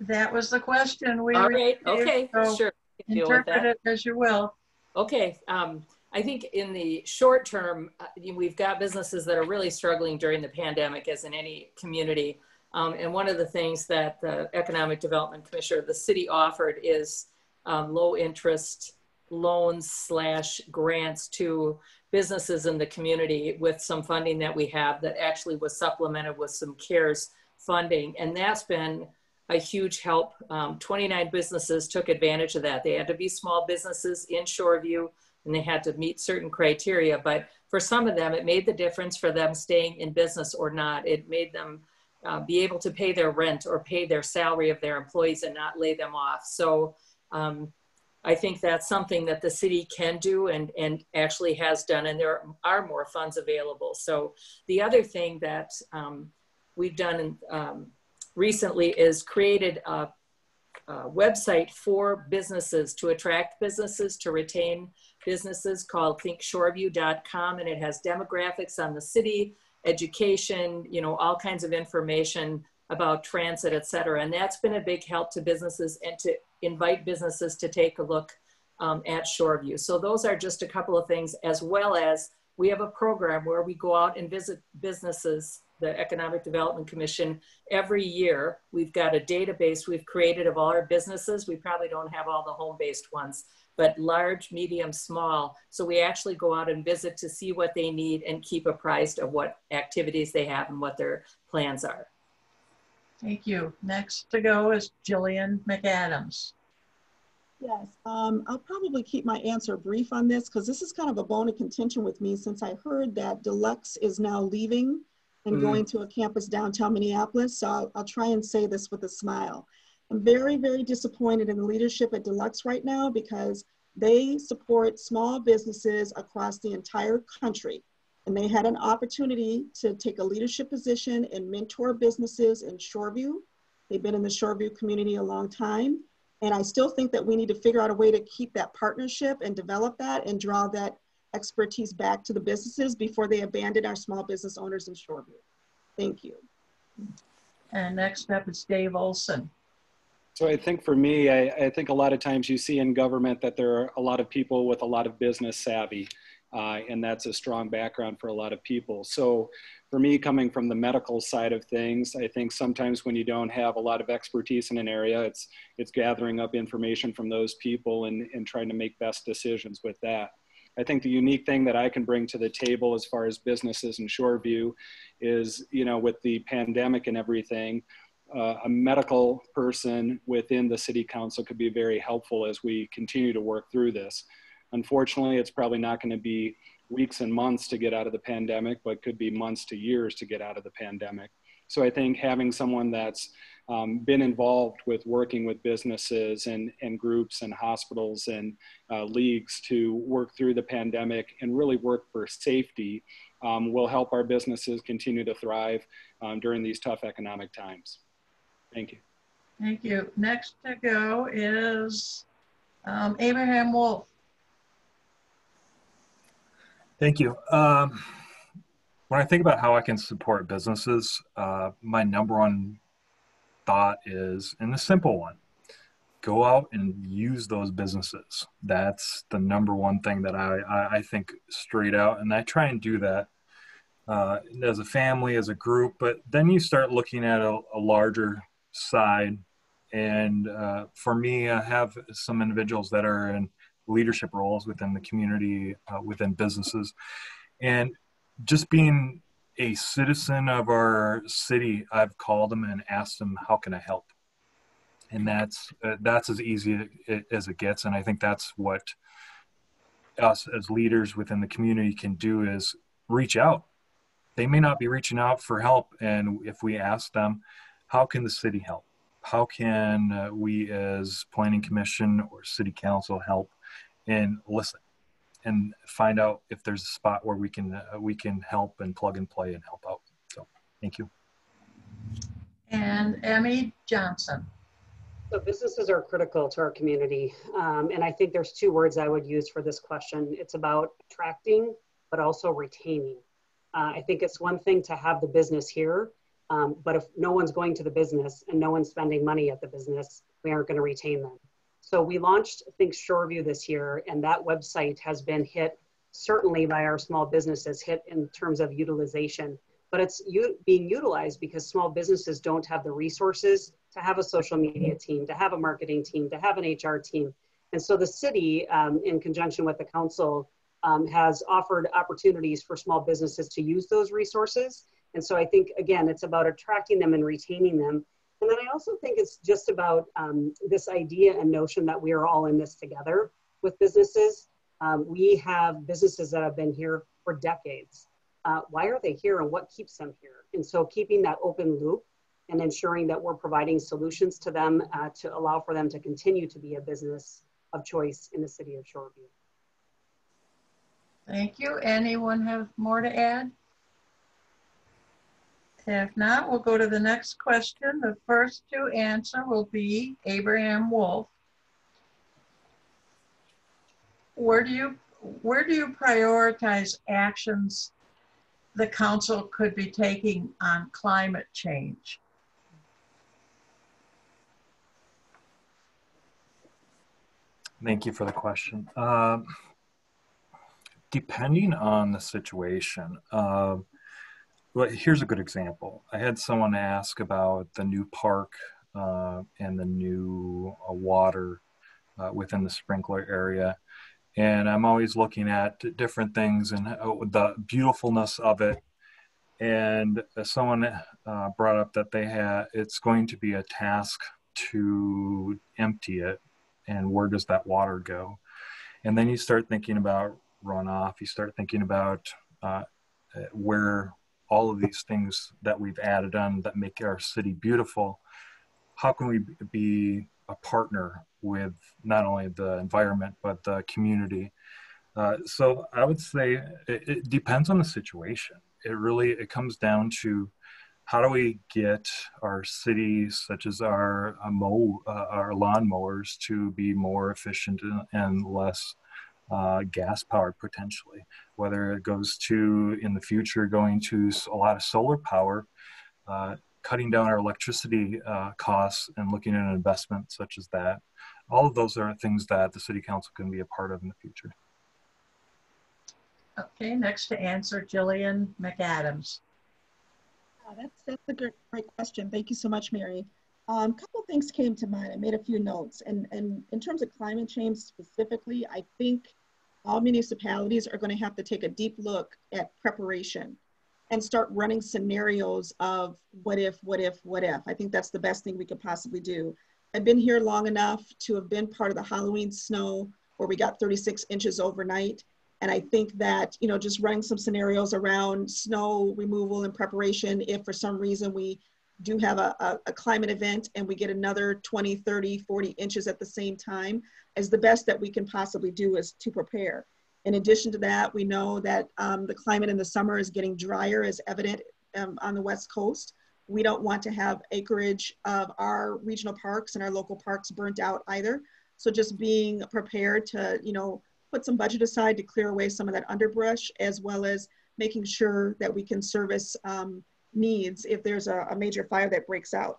That was the question. We All right, okay, so sure. Interpret it as you will. Okay, um, I think in the short term, uh, we've got businesses that are really struggling during the pandemic, as in any community. Um, and one of the things that the Economic Development Commissioner of the city offered is um, low interest loans slash grants to businesses in the community with some funding that we have that actually was supplemented with some CARES funding. And that's been a huge help. Um, 29 businesses took advantage of that. They had to be small businesses in Shoreview and they had to meet certain criteria. But for some of them, it made the difference for them staying in business or not. It made them uh, be able to pay their rent or pay their salary of their employees and not lay them off. So um, I think that's something that the city can do and, and actually has done, and there are more funds available. So the other thing that um, we've done um, recently is created a, a website for businesses to attract businesses to retain businesses called thinkshoreview.com and it has demographics on the city, education, you know, all kinds of information about transit, et cetera. And that's been a big help to businesses and to invite businesses to take a look um, at Shoreview. So those are just a couple of things, as well as we have a program where we go out and visit businesses the Economic Development Commission, every year we've got a database we've created of all our businesses. We probably don't have all the home-based ones, but large, medium, small. So we actually go out and visit to see what they need and keep apprised of what activities they have and what their plans are. Thank you. Next to go is Jillian McAdams. Yes, um, I'll probably keep my answer brief on this because this is kind of a bone of contention with me since I heard that Deluxe is now leaving and Mhm. going to a campus downtown Minneapolis. So I'll, I'll try and say this with a smile. I'm very, very disappointed in the leadership at Deluxe right now because they support small businesses across the entire country. And they had an opportunity to take a leadership position and mentor businesses in Shoreview. They've been in the Shoreview community a long time. And I still think that we need to figure out a way to keep that partnership and develop that and draw that expertise back to the businesses before they abandon our small business owners in Shoreview. Thank you. And next up is Dave Olson. So I think for me, I, I think a lot of times you see in government that there are a lot of people with a lot of business savvy, uh, and that's a strong background for a lot of people. So for me, coming from the medical side of things, I think sometimes when you don't have a lot of expertise in an area, it's it's gathering up information from those people and, and trying to make best decisions with that. I think the unique thing that I can bring to the table as far as businesses in Shoreview is, you know, with the pandemic and everything, uh, a medical person within the city council could be very helpful as we continue to work through this. Unfortunately, it's probably not going to be weeks and months to get out of the pandemic, but could be months to years to get out of the pandemic. So I think having someone that's um, been involved with working with businesses and, and groups and hospitals and uh, leagues to work through the pandemic and really work for safety um, will help our businesses continue to thrive um, during these tough economic times. Thank you. Thank you. Next to go is um, Abraham Wolfe. Thank you. Um, when I think about how I can support businesses, uh, my number one thought is, and the simple one, go out and use those businesses. That's the number one thing that I, I, I think straight out. And I try and do that uh, as a family, as a group, but then you start looking at a, a larger side. And uh, for me, I have some individuals that are in leadership roles within the community, uh, within businesses. And just being a citizen of our city, I've called them and asked them, how can I help? And that's, uh, that's as easy as it gets. And I think that's what us as leaders within the community can do is reach out. They may not be reaching out for help. And if we ask them, how can the city help? How can uh, we as planning commission or city council help and listen and find out if there's a spot where we can uh, we can help and plug and play and help out. So, thank you. And Emy Johnson. So businesses are critical to our community. Um, and I think there's two words I would use for this question. It's about attracting, but also retaining. Uh, I think it's one thing to have the business here, um, but if no one's going to the business and no one's spending money at the business, we aren't going to retain them. So we launched Think Shoreview this year, and that website has been hit certainly by our small businesses, hit in terms of utilization. But it's u- being utilized because small businesses don't have the resources to have a social media team, to have a marketing team, to have an HR team. And so the city, um, in conjunction with the council, um, has offered opportunities for small businesses to use those resources. And so I think, again, it's about attracting them and retaining them. And then I also think it's just about um, this idea and notion that we are all in this together with businesses. Um, we have businesses that have been here for decades. Uh, why are they here and what keeps them here? And so keeping that open loop and ensuring that we're providing solutions to them uh, to allow for them to continue to be a business of choice in the city of Shoreview. Thank you. Anyone have more to add? If not, we'll go to the next question. The first to answer will be Abraham Wolfe. Where do you where do you prioritize actions the council could be taking on climate change? Thank you for the question. Um, depending on the situation, uh, well, here's a good example. I had someone ask about the new park uh, and the new uh, water uh, within the sprinkler area. And I'm always looking at different things and the beautifulness of it. And someone uh, brought up that they had, it's going to be a task to empty it. And where does that water go? And then you start thinking about runoff. You start thinking about uh, where all of these things that we've added on that make our city beautiful. How can we be a partner with not only the environment but the community? Uh, so I would say it, it depends on the situation. It really it comes down to how do we get our cities, such as our uh, mow, uh, our lawn mowers, to be more efficient and less uh, gas powered potentially? Whether it goes to in the future going to a lot of solar power, uh, cutting down our electricity uh, costs, and looking at an investment such as that. All of those are things that the city council can be a part of in the future. Okay, next to answer, Jillian McAdams. Uh, that's, that's a great, great question. Thank you so much, Mary. A um, couple things came to mind. I made a few notes. And, and in terms of climate change specifically, I think all municipalities are going to have to take a deep look at preparation and start running scenarios of what if, what if, what if. I think that's the best thing we could possibly do. I've been here long enough to have been part of the Halloween snow where we got 36 inches overnight. And I think that, you know, just running some scenarios around snow removal and preparation, if for some reason we do have a, a, a, climate event and we get another 20, 30, 40 inches at the same time, is the best that we can possibly do is to prepare. In addition to that, we know that um, the climate in the summer is getting drier as evident um, on the West Coast. We don't want to have acreage of our regional parks and our local parks burnt out either. So just being prepared to, you know, put some budget aside to clear away some of that underbrush, as well as making sure that we can service um, needs if there's a, a, major fire that breaks out.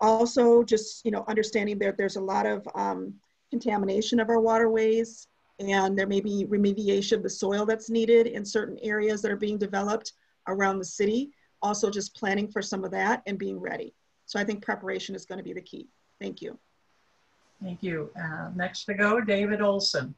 Also, just you know, understanding that there's a lot of um, contamination of our waterways, and there may be remediation of the soil that's needed in certain areas that are being developed around the city. Also, just planning for some of that and being ready. So I think preparation is going to be the key. Thank you. Thank you. Uh, next to go, David Olson.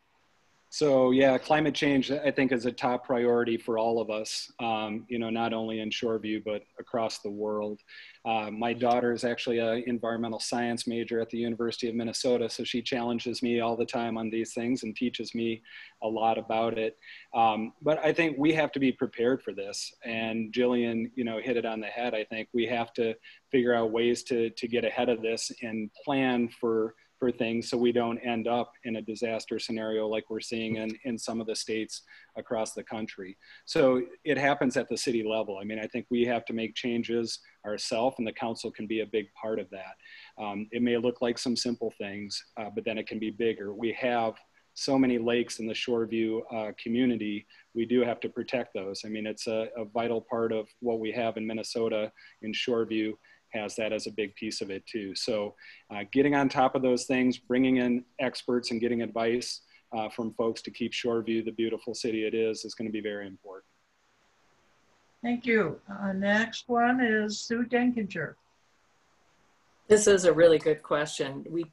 So yeah, climate change I think is a top priority for all of us. Um, you know, not only in Shoreview but across the world. Uh, my daughter is actually an environmental science major at the University of Minnesota, so she challenges me all the time on these things and teaches me a lot about it. Um, but I think we have to be prepared for this. And Jillian, you know, hit it on the head. I think we have to figure out ways to to get ahead of this and plan for for things so we don't end up in a disaster scenario like we're seeing in, in some of the states across the country. So it happens at the city level. I mean, I think we have to make changes ourselves and the council can be a big part of that. Um, it may look like some simple things, uh, but then it can be bigger. We have so many lakes in the Shoreview uh, community, we do have to protect those. I mean, it's a, a, vital part of what we have in Minnesota in Shoreview has that as a big piece of it too. So uh, getting on top of those things, bringing in experts and getting advice uh, from folks to keep Shoreview the beautiful city it is, is going to be very important. Thank you. Uh, next one is Sue Denkinger. This is a really good question. We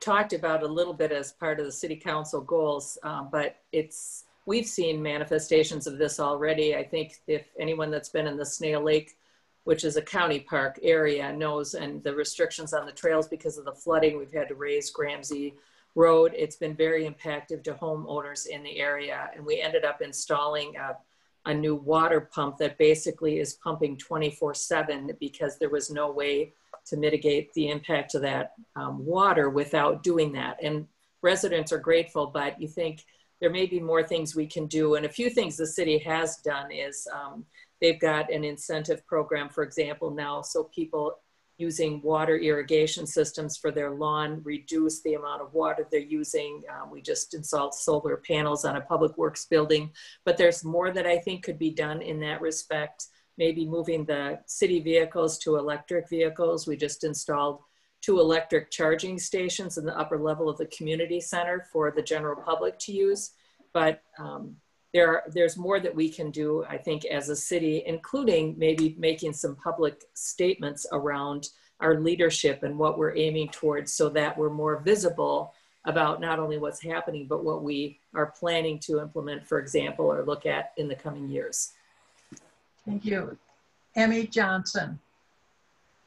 talked about a little bit as part of the city council goals, um, but it's we've seen manifestations of this already. I think if anyone that's been in the Snail Lake which is a county park area, knows, and the restrictions on the trails because of the flooding, we've had to raise Gramsie Road. It's been very impactful to homeowners in the area. And we ended up installing a, a new water pump that basically is pumping 24 seven because there was no way to mitigate the impact of that um, water without doing that. And residents are grateful, but you think there may be more things we can do. And a few things the city has done is um, They've got an incentive program, for example, now, so people using water irrigation systems for their lawn reduce the amount of water they're using. Uh, we just installed solar panels on a public works building, but there's more that I think could be done in that respect. Maybe moving the city vehicles to electric vehicles. We just installed two electric charging stations in the upper level of the community center for the general public to use. But um, there there's more that we can do, I think, as a city, including maybe making some public statements around our leadership and what we're aiming towards so that we're more visible about not only what's happening, but what we are planning to implement, for example, or look at in the coming years. Thank you. Emy Johnson.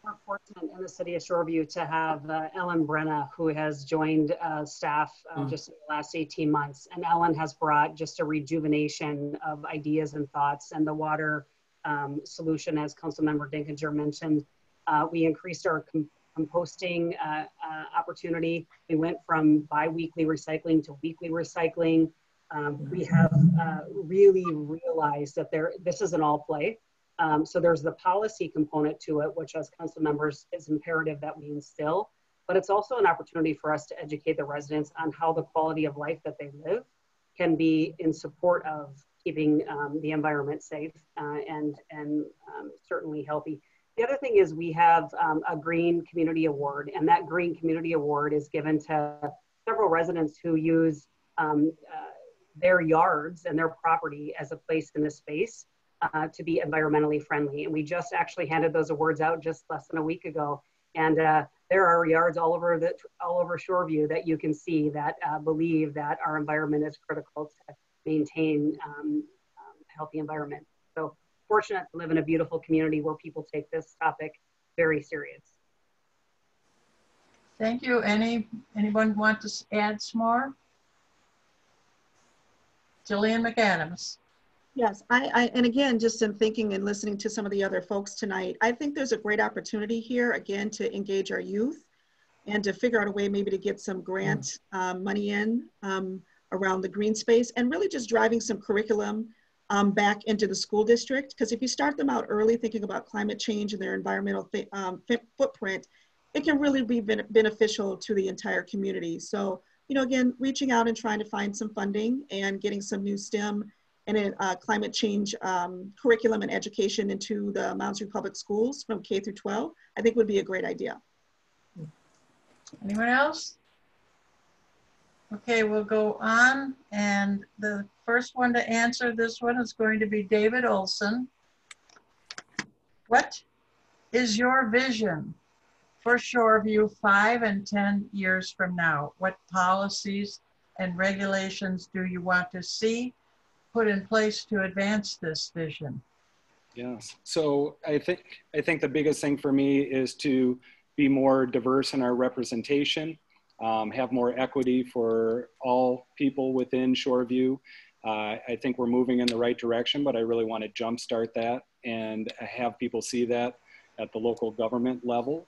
We're fortunate in the city of Shoreview to have uh, Ellen Brenna, who has joined uh, staff uh, Mm. just in the last 18 months. And Ellen has brought just a rejuvenation of ideas and thoughts and the water um, solution, as Councilmember Denkinger mentioned. Uh, we increased our com- composting uh, opportunity. We went from bi-weekly recycling to weekly recycling. Um, we have uh, really realized that there this is an all play. Um, so there's the policy component to it, which as council members is imperative that we instill, but it's also an opportunity for us to educate the residents on how the quality of life that they live can be in support of keeping um, the environment safe uh, and, and um, certainly healthy. The other thing is we have um, a Green Community Award, and that Green Community Award is given to several residents who use um, uh, their yards and their property as a place in the space uh, to be environmentally friendly. And we just actually handed those awards out just less than a week ago. And uh, there are yards all over the all over Shoreview that you can see that uh, believe that our environment is critical to maintain um, um, healthy environment. So fortunate to live in a beautiful community where people take this topic very serious. Thank you. Any, anyone want to add some more? Jillian McAdams. Yes, I, I, and again, just in thinking and listening to some of the other folks tonight, I think there's a great opportunity here, again, to engage our youth and to figure out a way maybe to get some grant um, money in um, around the green space and really just driving some curriculum um, back into the school district. Because if you start them out early thinking about climate change and their environmental um, footprint, it can really be ben- beneficial to the entire community. So, you know, again, reaching out and trying to find some funding and getting some new STEM and in uh, climate change um, curriculum and education into the Mounds View Public Schools from K through 12, I think would be a great idea. Anyone else? Okay, we'll go on. And the first one to answer this one is going to be David Olson. What is your vision for Shoreview five and 10 years from now? What policies and regulations do you want to see put in place to advance this vision? Yes. So I think I think the biggest thing for me is to be more diverse in our representation, um, have more equity for all people within Shoreview. Uh, I think we're moving in the right direction, but I really want to jumpstart that and have people see that at the local government level.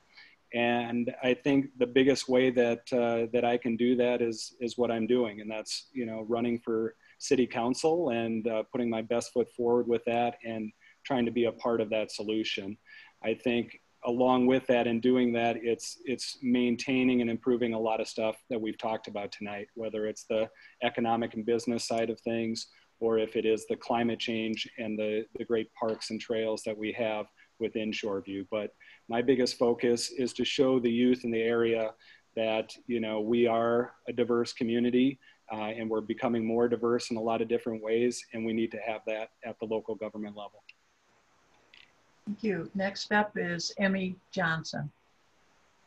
And I think the biggest way that uh, that I can do that is is what I'm doing, and that's you know running for city council and uh, putting my best foot forward with that and trying to be a part of that solution. I think along with that and doing that, it's it's maintaining and improving a lot of stuff that we've talked about tonight, whether it's the economic and business side of things, or if it is the climate change and the, the great parks and trails that we have within Shoreview. But my biggest focus is to show the youth in the area that you know we are a diverse community uh, and we're becoming more diverse in a lot of different ways, and we need to have that at the local government level. Thank you. Next up is Emy Johnson.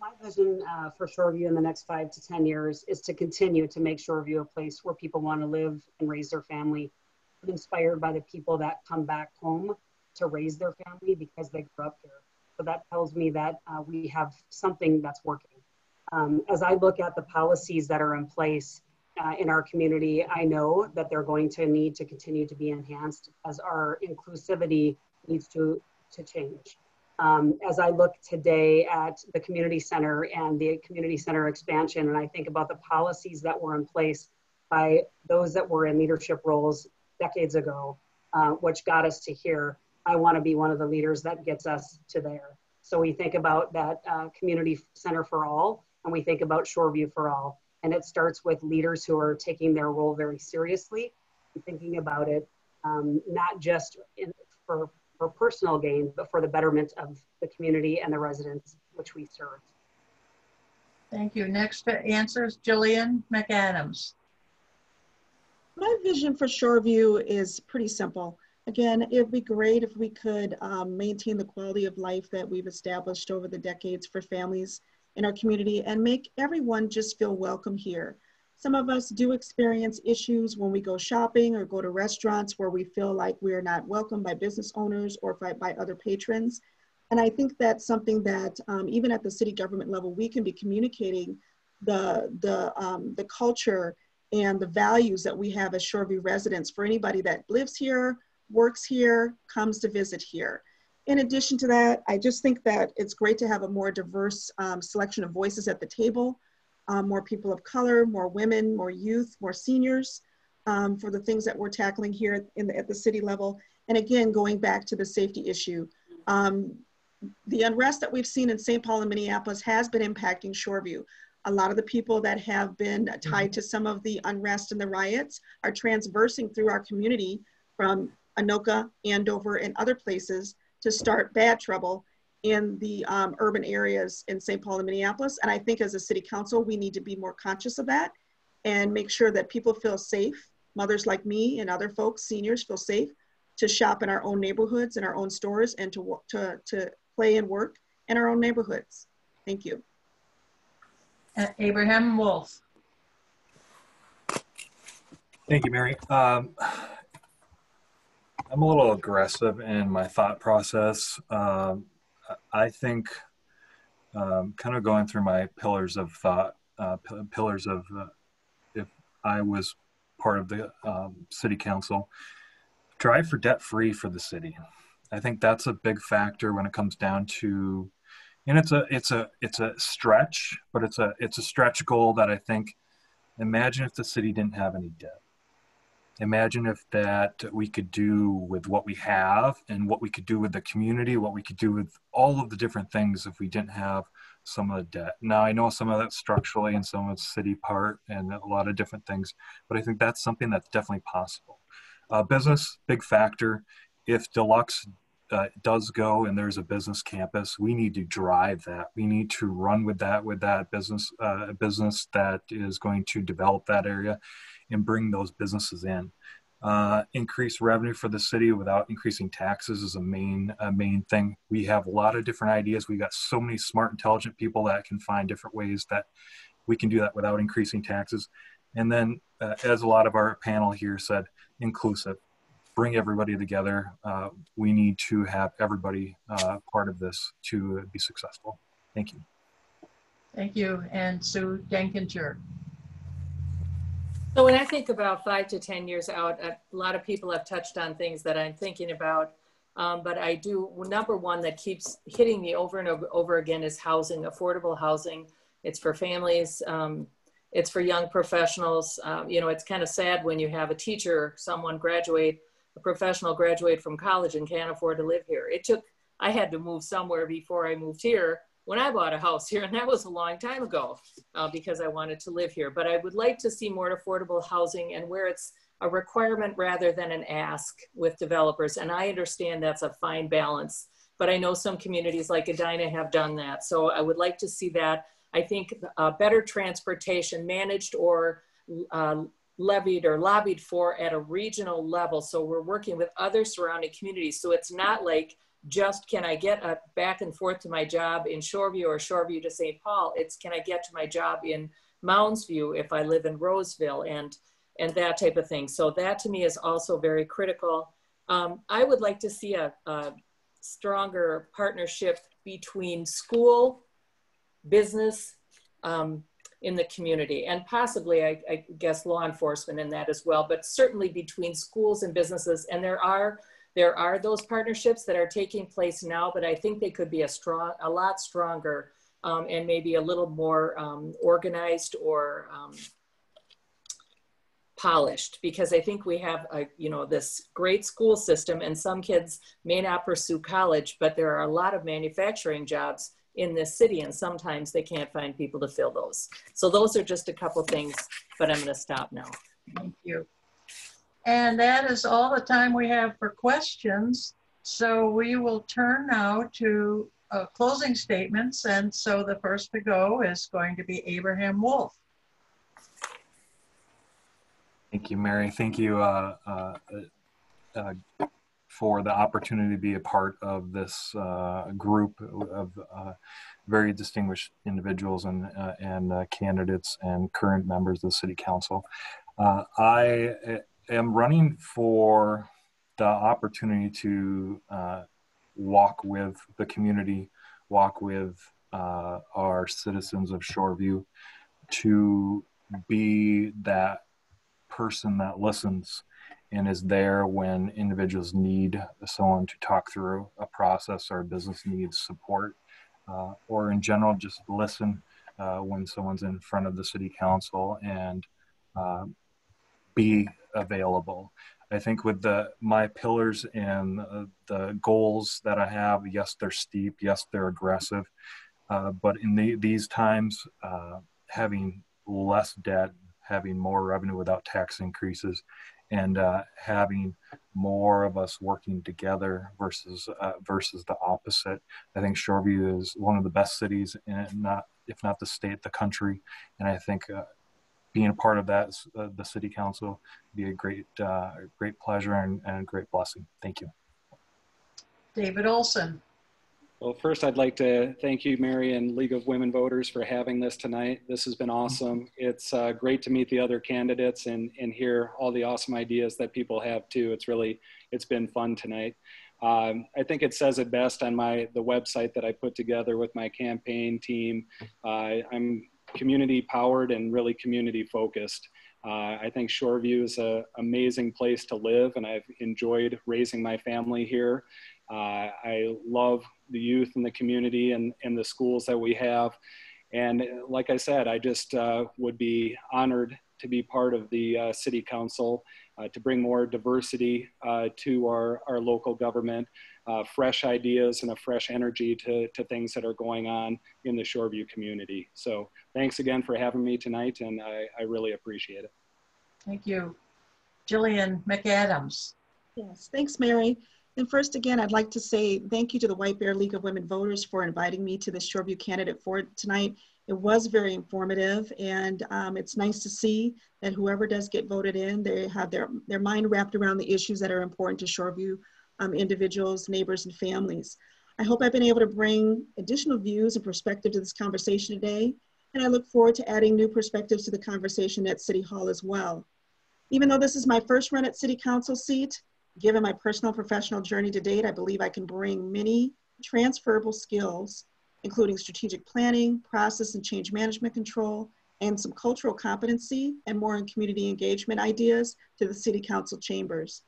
My vision uh, for Shoreview in the next five to 10 years is to continue to make Shoreview a place where people want to live and raise their family, I'm inspired by the people that come back home to raise their family because they grew up here. So that tells me that uh, we have something that's working. Um, as I look at the policies that are in place uh, in our community, I know that they're going to need to continue to be enhanced as our inclusivity needs to, to change. Um, as I look today at the community center and the community center expansion, and I think about the policies that were in place by those that were in leadership roles decades ago, uh, which got us to here, I want to be one of the leaders that gets us to there. So we think about that uh, community center for all, and we think about Shoreview for all. And it starts with leaders who are taking their role very seriously and thinking about it um, not just in, for for personal gain, but for the betterment of the community and the residents which we serve. Thank you. Next to answers, Jillian McAdams. My vision for Shoreview is pretty simple. Again, it'd be great if we could um, maintain the quality of life that we've established over the decades for families in our community and make everyone just feel welcome here. Some of us do experience issues when we go shopping or go to restaurants where we feel like we are not welcome by business owners or by, by other patrons. And I think that's something that um, even at the city government level, we can be communicating the, the, um, the culture and the values that we have as Shoreview residents for anybody that lives here, works here, comes to visit here. In addition to that, I just think that it's great to have a more diverse um, selection of voices at the table, um, more people of color, more women, more youth, more seniors um, for the things that we're tackling here in the, at the city level. And again, going back to the safety issue, um, the unrest that we've seen in St. Paul and Minneapolis has been impacting Shoreview. A lot of the people that have been tied to some of the unrest and the riots are transversing through our community from Anoka, Andover, and other places to start bad trouble in the um, urban areas in St. Paul and Minneapolis. And I think as a city council, we need to be more conscious of that and make sure that people feel safe. Mothers like me and other folks, seniors, feel safe to shop in our own neighborhoods and our own stores and to, to, to play and work in our own neighborhoods. Thank you. Uh, Abraham Wolfe. Thank you, Mary. Um, I'm a little aggressive in my thought process. Um, I think um, kind of going through my pillars of thought, uh, p- pillars of uh, if I was part of the um, city council, drive for debt free for the city. I think that's a big factor when it comes down to, and it's a it's a it's a stretch, but it's a it's a stretch goal that I think. Imagine if the city didn't have any debt imagine if that we could do with what we have and what we could do with the community what we could do with all of the different things if we didn't have some of the debt. Now i know some of that's structurally and some of it's city part and a lot of different things but i think that's something that's definitely possible. Uh, business big factor. If Deluxe uh, does go and there's a business campus we need to drive that. We need to run with that with that business uh, business that is going to develop that area and bring those businesses in. Uh, increase revenue for the city without increasing taxes is a main a main thing. We have a lot of different ideas. We've got so many smart, intelligent people that can find different ways that we can do that without increasing taxes. And then, uh, as a lot of our panel here said, inclusive. Bring everybody together. Uh, we need to have everybody uh, part of this to be successful. Thank you. Thank you. And Sue Denkinger. So when I think about five to 10 years out, a lot of people have touched on things that I'm thinking about. Um, but I do, number one that keeps hitting me over and over, again is housing, affordable housing. It's for families. Um, it's for young professionals. Um, you know, it's kind of sad when you have a teacher, someone graduate, a professional graduate from college and can't afford to live here. It took, I had to move somewhere before I moved here when I bought a house here, and that was a long time ago uh, because I wanted to live here. But I would like to see more affordable housing and where it's a requirement rather than an ask with developers. And I understand that's a fine balance, but I know some communities like Edina have done that. So I would like to see that. I think uh, better transportation managed or uh, levied or lobbied for at a regional level. So we're working with other surrounding communities. So it's not like just can I get a back and forth to my job in Shoreview or Shoreview to St. Paul? It's can I get to my job in Mounds View if I live in Roseville and and that type of thing. So that to me is also very critical. Um, I would like to see a, a stronger partnership between school, business, um, in the community, and possibly, I, I, guess, law enforcement in that as well, but certainly between schools and businesses. And there are there are those partnerships that are taking place now, but I think they could be a strong, a lot stronger um, and maybe a little more um, organized or um, polished because I think we have a, you know this great school system and some kids may not pursue college but there are a lot of manufacturing jobs in this city and sometimes they can't find people to fill those. So those are just a couple things but I'm to stop now. Thank you. And that is all the time we have for questions. So we will turn now to uh, closing statements. And so the first to go is going to be Abraham Wolfe. Thank you, Mary. Thank you uh, uh, uh, for the opportunity to be a part of this uh, group of uh, very distinguished individuals and, and candidates and current members of the City Council. I am running for the opportunity to walk with the community, walk with our citizens of Shoreview to be that person that listens and is there when individuals need someone to talk through a process or a business needs support, uh, or in general, just listen uh, when someone's in front of the city council and uh, be available. I think with the my pillars and uh, the goals that I have, yes, they're steep, yes, they're aggressive, uh, but in the, these times, uh, having less debt having more revenue without tax increases and uh, having more of us working together versus uh, versus the opposite. I think Shoreview is one of the best cities, in not if not the state, the country, and I think uh, being a part of that, uh, the city council, be a great uh, great pleasure and, and a great blessing. Thank you. David Olson. Well, first, I'd like to thank you, Mary, and League of Women Voters for having this tonight. This has been awesome. It's uh, great to meet the other candidates and, and hear all the awesome ideas that people have too. It's really, it's been fun tonight. Um, I think it says it best on my the website that I put together with my campaign team. Uh, I'm community powered and really community focused. Uh, I think Shoreview is an amazing place to live, and I've enjoyed raising my family here. Uh, I love the youth and the community and, and the schools that we have. And like I said, I just uh, would be honored to be part of the uh, city council uh, to bring more diversity uh, to our, our local government, uh, fresh ideas and a fresh energy to, to things that are going on in the Shoreview community. So thanks again for having me tonight and I, I really appreciate it. Thank you. Jillian McAdams. Yes, thanks, Mary. And first, again, I'd like to say thank you to the White Bear League of Women Voters for inviting me to the Shoreview candidate for tonight. It was very informative, and um, it's nice to see that whoever does get voted in, they have their, their mind wrapped around the issues that are important to Shoreview um, individuals, neighbors, and families. I hope I've been able to bring additional views and perspective to this conversation today, and I look forward to adding new perspectives to the conversation at City Hall as well. Even though this is my first run at City Council seat, Given my personal professional journey to date, I believe I can bring many transferable skills, including strategic planning, process and change management control, and some cultural competency and more in community engagement ideas to the City Council chambers.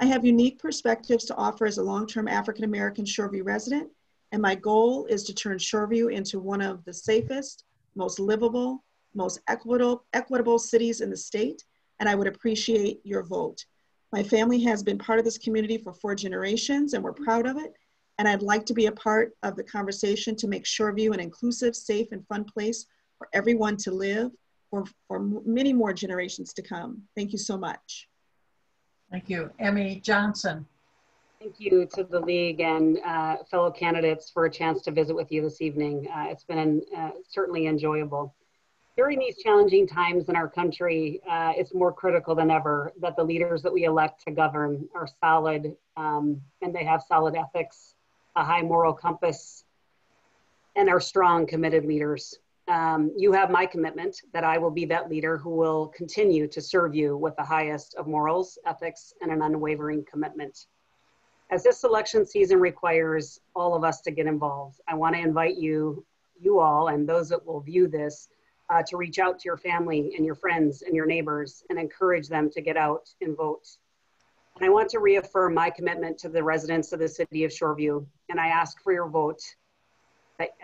I have unique perspectives to offer as a long-term African-American Shoreview resident, and my goal is to turn Shoreview into one of the safest, most livable, most equitable, equitable cities in the state, and I would appreciate your vote. My family has been part of this community for four generations and we're proud of it. And I'd like to be a part of the conversation to make Shoreview an inclusive, safe, and fun place for everyone to live for, for many more generations to come. Thank you so much. Thank you. Emy Johnson. Thank you to the League and uh, fellow candidates for a chance to visit with you this evening. Uh, it's been uh, certainly enjoyable during these challenging times in our country, uh, it's more critical than ever that the leaders that we elect to govern are solid um, and they have solid ethics, a high moral compass, and are strong, committed leaders. Um, you have my commitment that I will be that leader who will continue to serve you with the highest of morals, ethics, and an unwavering commitment. As this election season requires all of us to get involved, I want to invite you, you all, and those that will view this uh, to reach out to your family and your friends and your neighbors and encourage them to get out and vote. And I want to reaffirm my commitment to the residents of the city of Shoreview, and I ask for your vote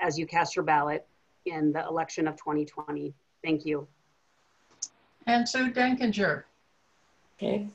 as you cast your ballot in the election of 2020. Thank you. And Sue Denkinger. Okay.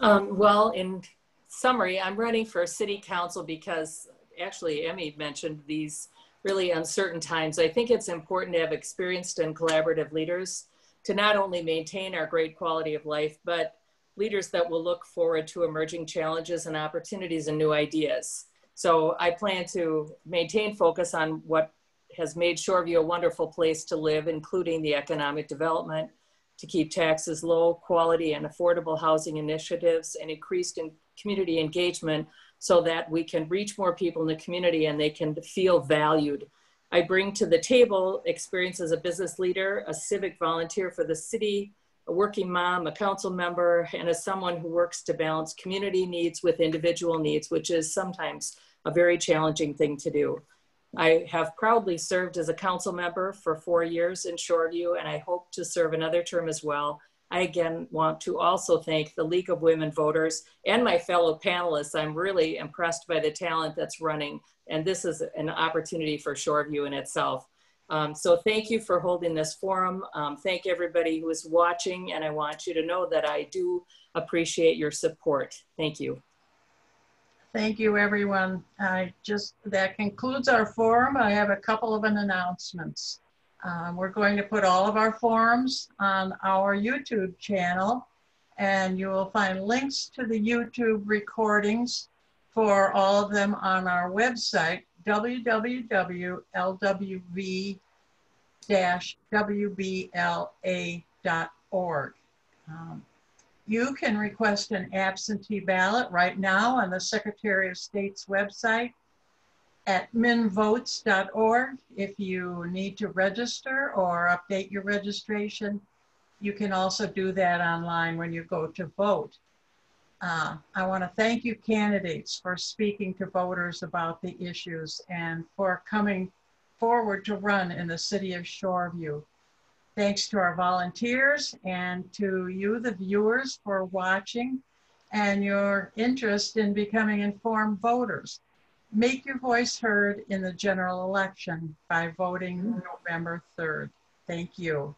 Um, well, in summary, I'm running for city council because actually Emy mentioned these really uncertain times, I think it's important to have experienced and collaborative leaders to not only maintain our great quality of life, but leaders that will look forward to emerging challenges and opportunities and new ideas. So I plan to maintain focus on what has made Shoreview a wonderful place to live, including the economic development, to keep taxes low, quality and affordable housing initiatives, and increased in community engagement so that we can reach more people in the community and they can feel valued. I bring to the table experience as a business leader, a civic volunteer for the city, a working mom, a council member, and as someone who works to balance community needs with individual needs, which is sometimes a very challenging thing to do. I have proudly served as a council member for four years in Shoreview, and I hope to serve another term as well. I again want to also thank the League of Women Voters and my fellow panelists. I'm really impressed by the talent that's running, and this is an opportunity for Shoreview in itself. Um, so thank you for holding this forum. Um, thank everybody who is watching, and I want you to know that I do appreciate your support. Thank you. Thank you, everyone. I just, that concludes our forum. I have a couple of announcements. Um, we're going to put all of our forums on our YouTube channel, and you will find links to the YouTube recordings for all of them on our website, www.lwv-wbla.org. Um, you can request an absentee ballot right now on the Secretary of State's website at minvotes.org. If you need to register or update your registration, you can also do that online when you go to vote. Uh, I want to thank you candidates for speaking to voters about the issues and for coming forward to run in the city of Shoreview. Thanks to our volunteers and to you, the viewers, for watching and your interest in becoming informed voters. Make your voice heard in the general election by voting November 3rd. Thank you.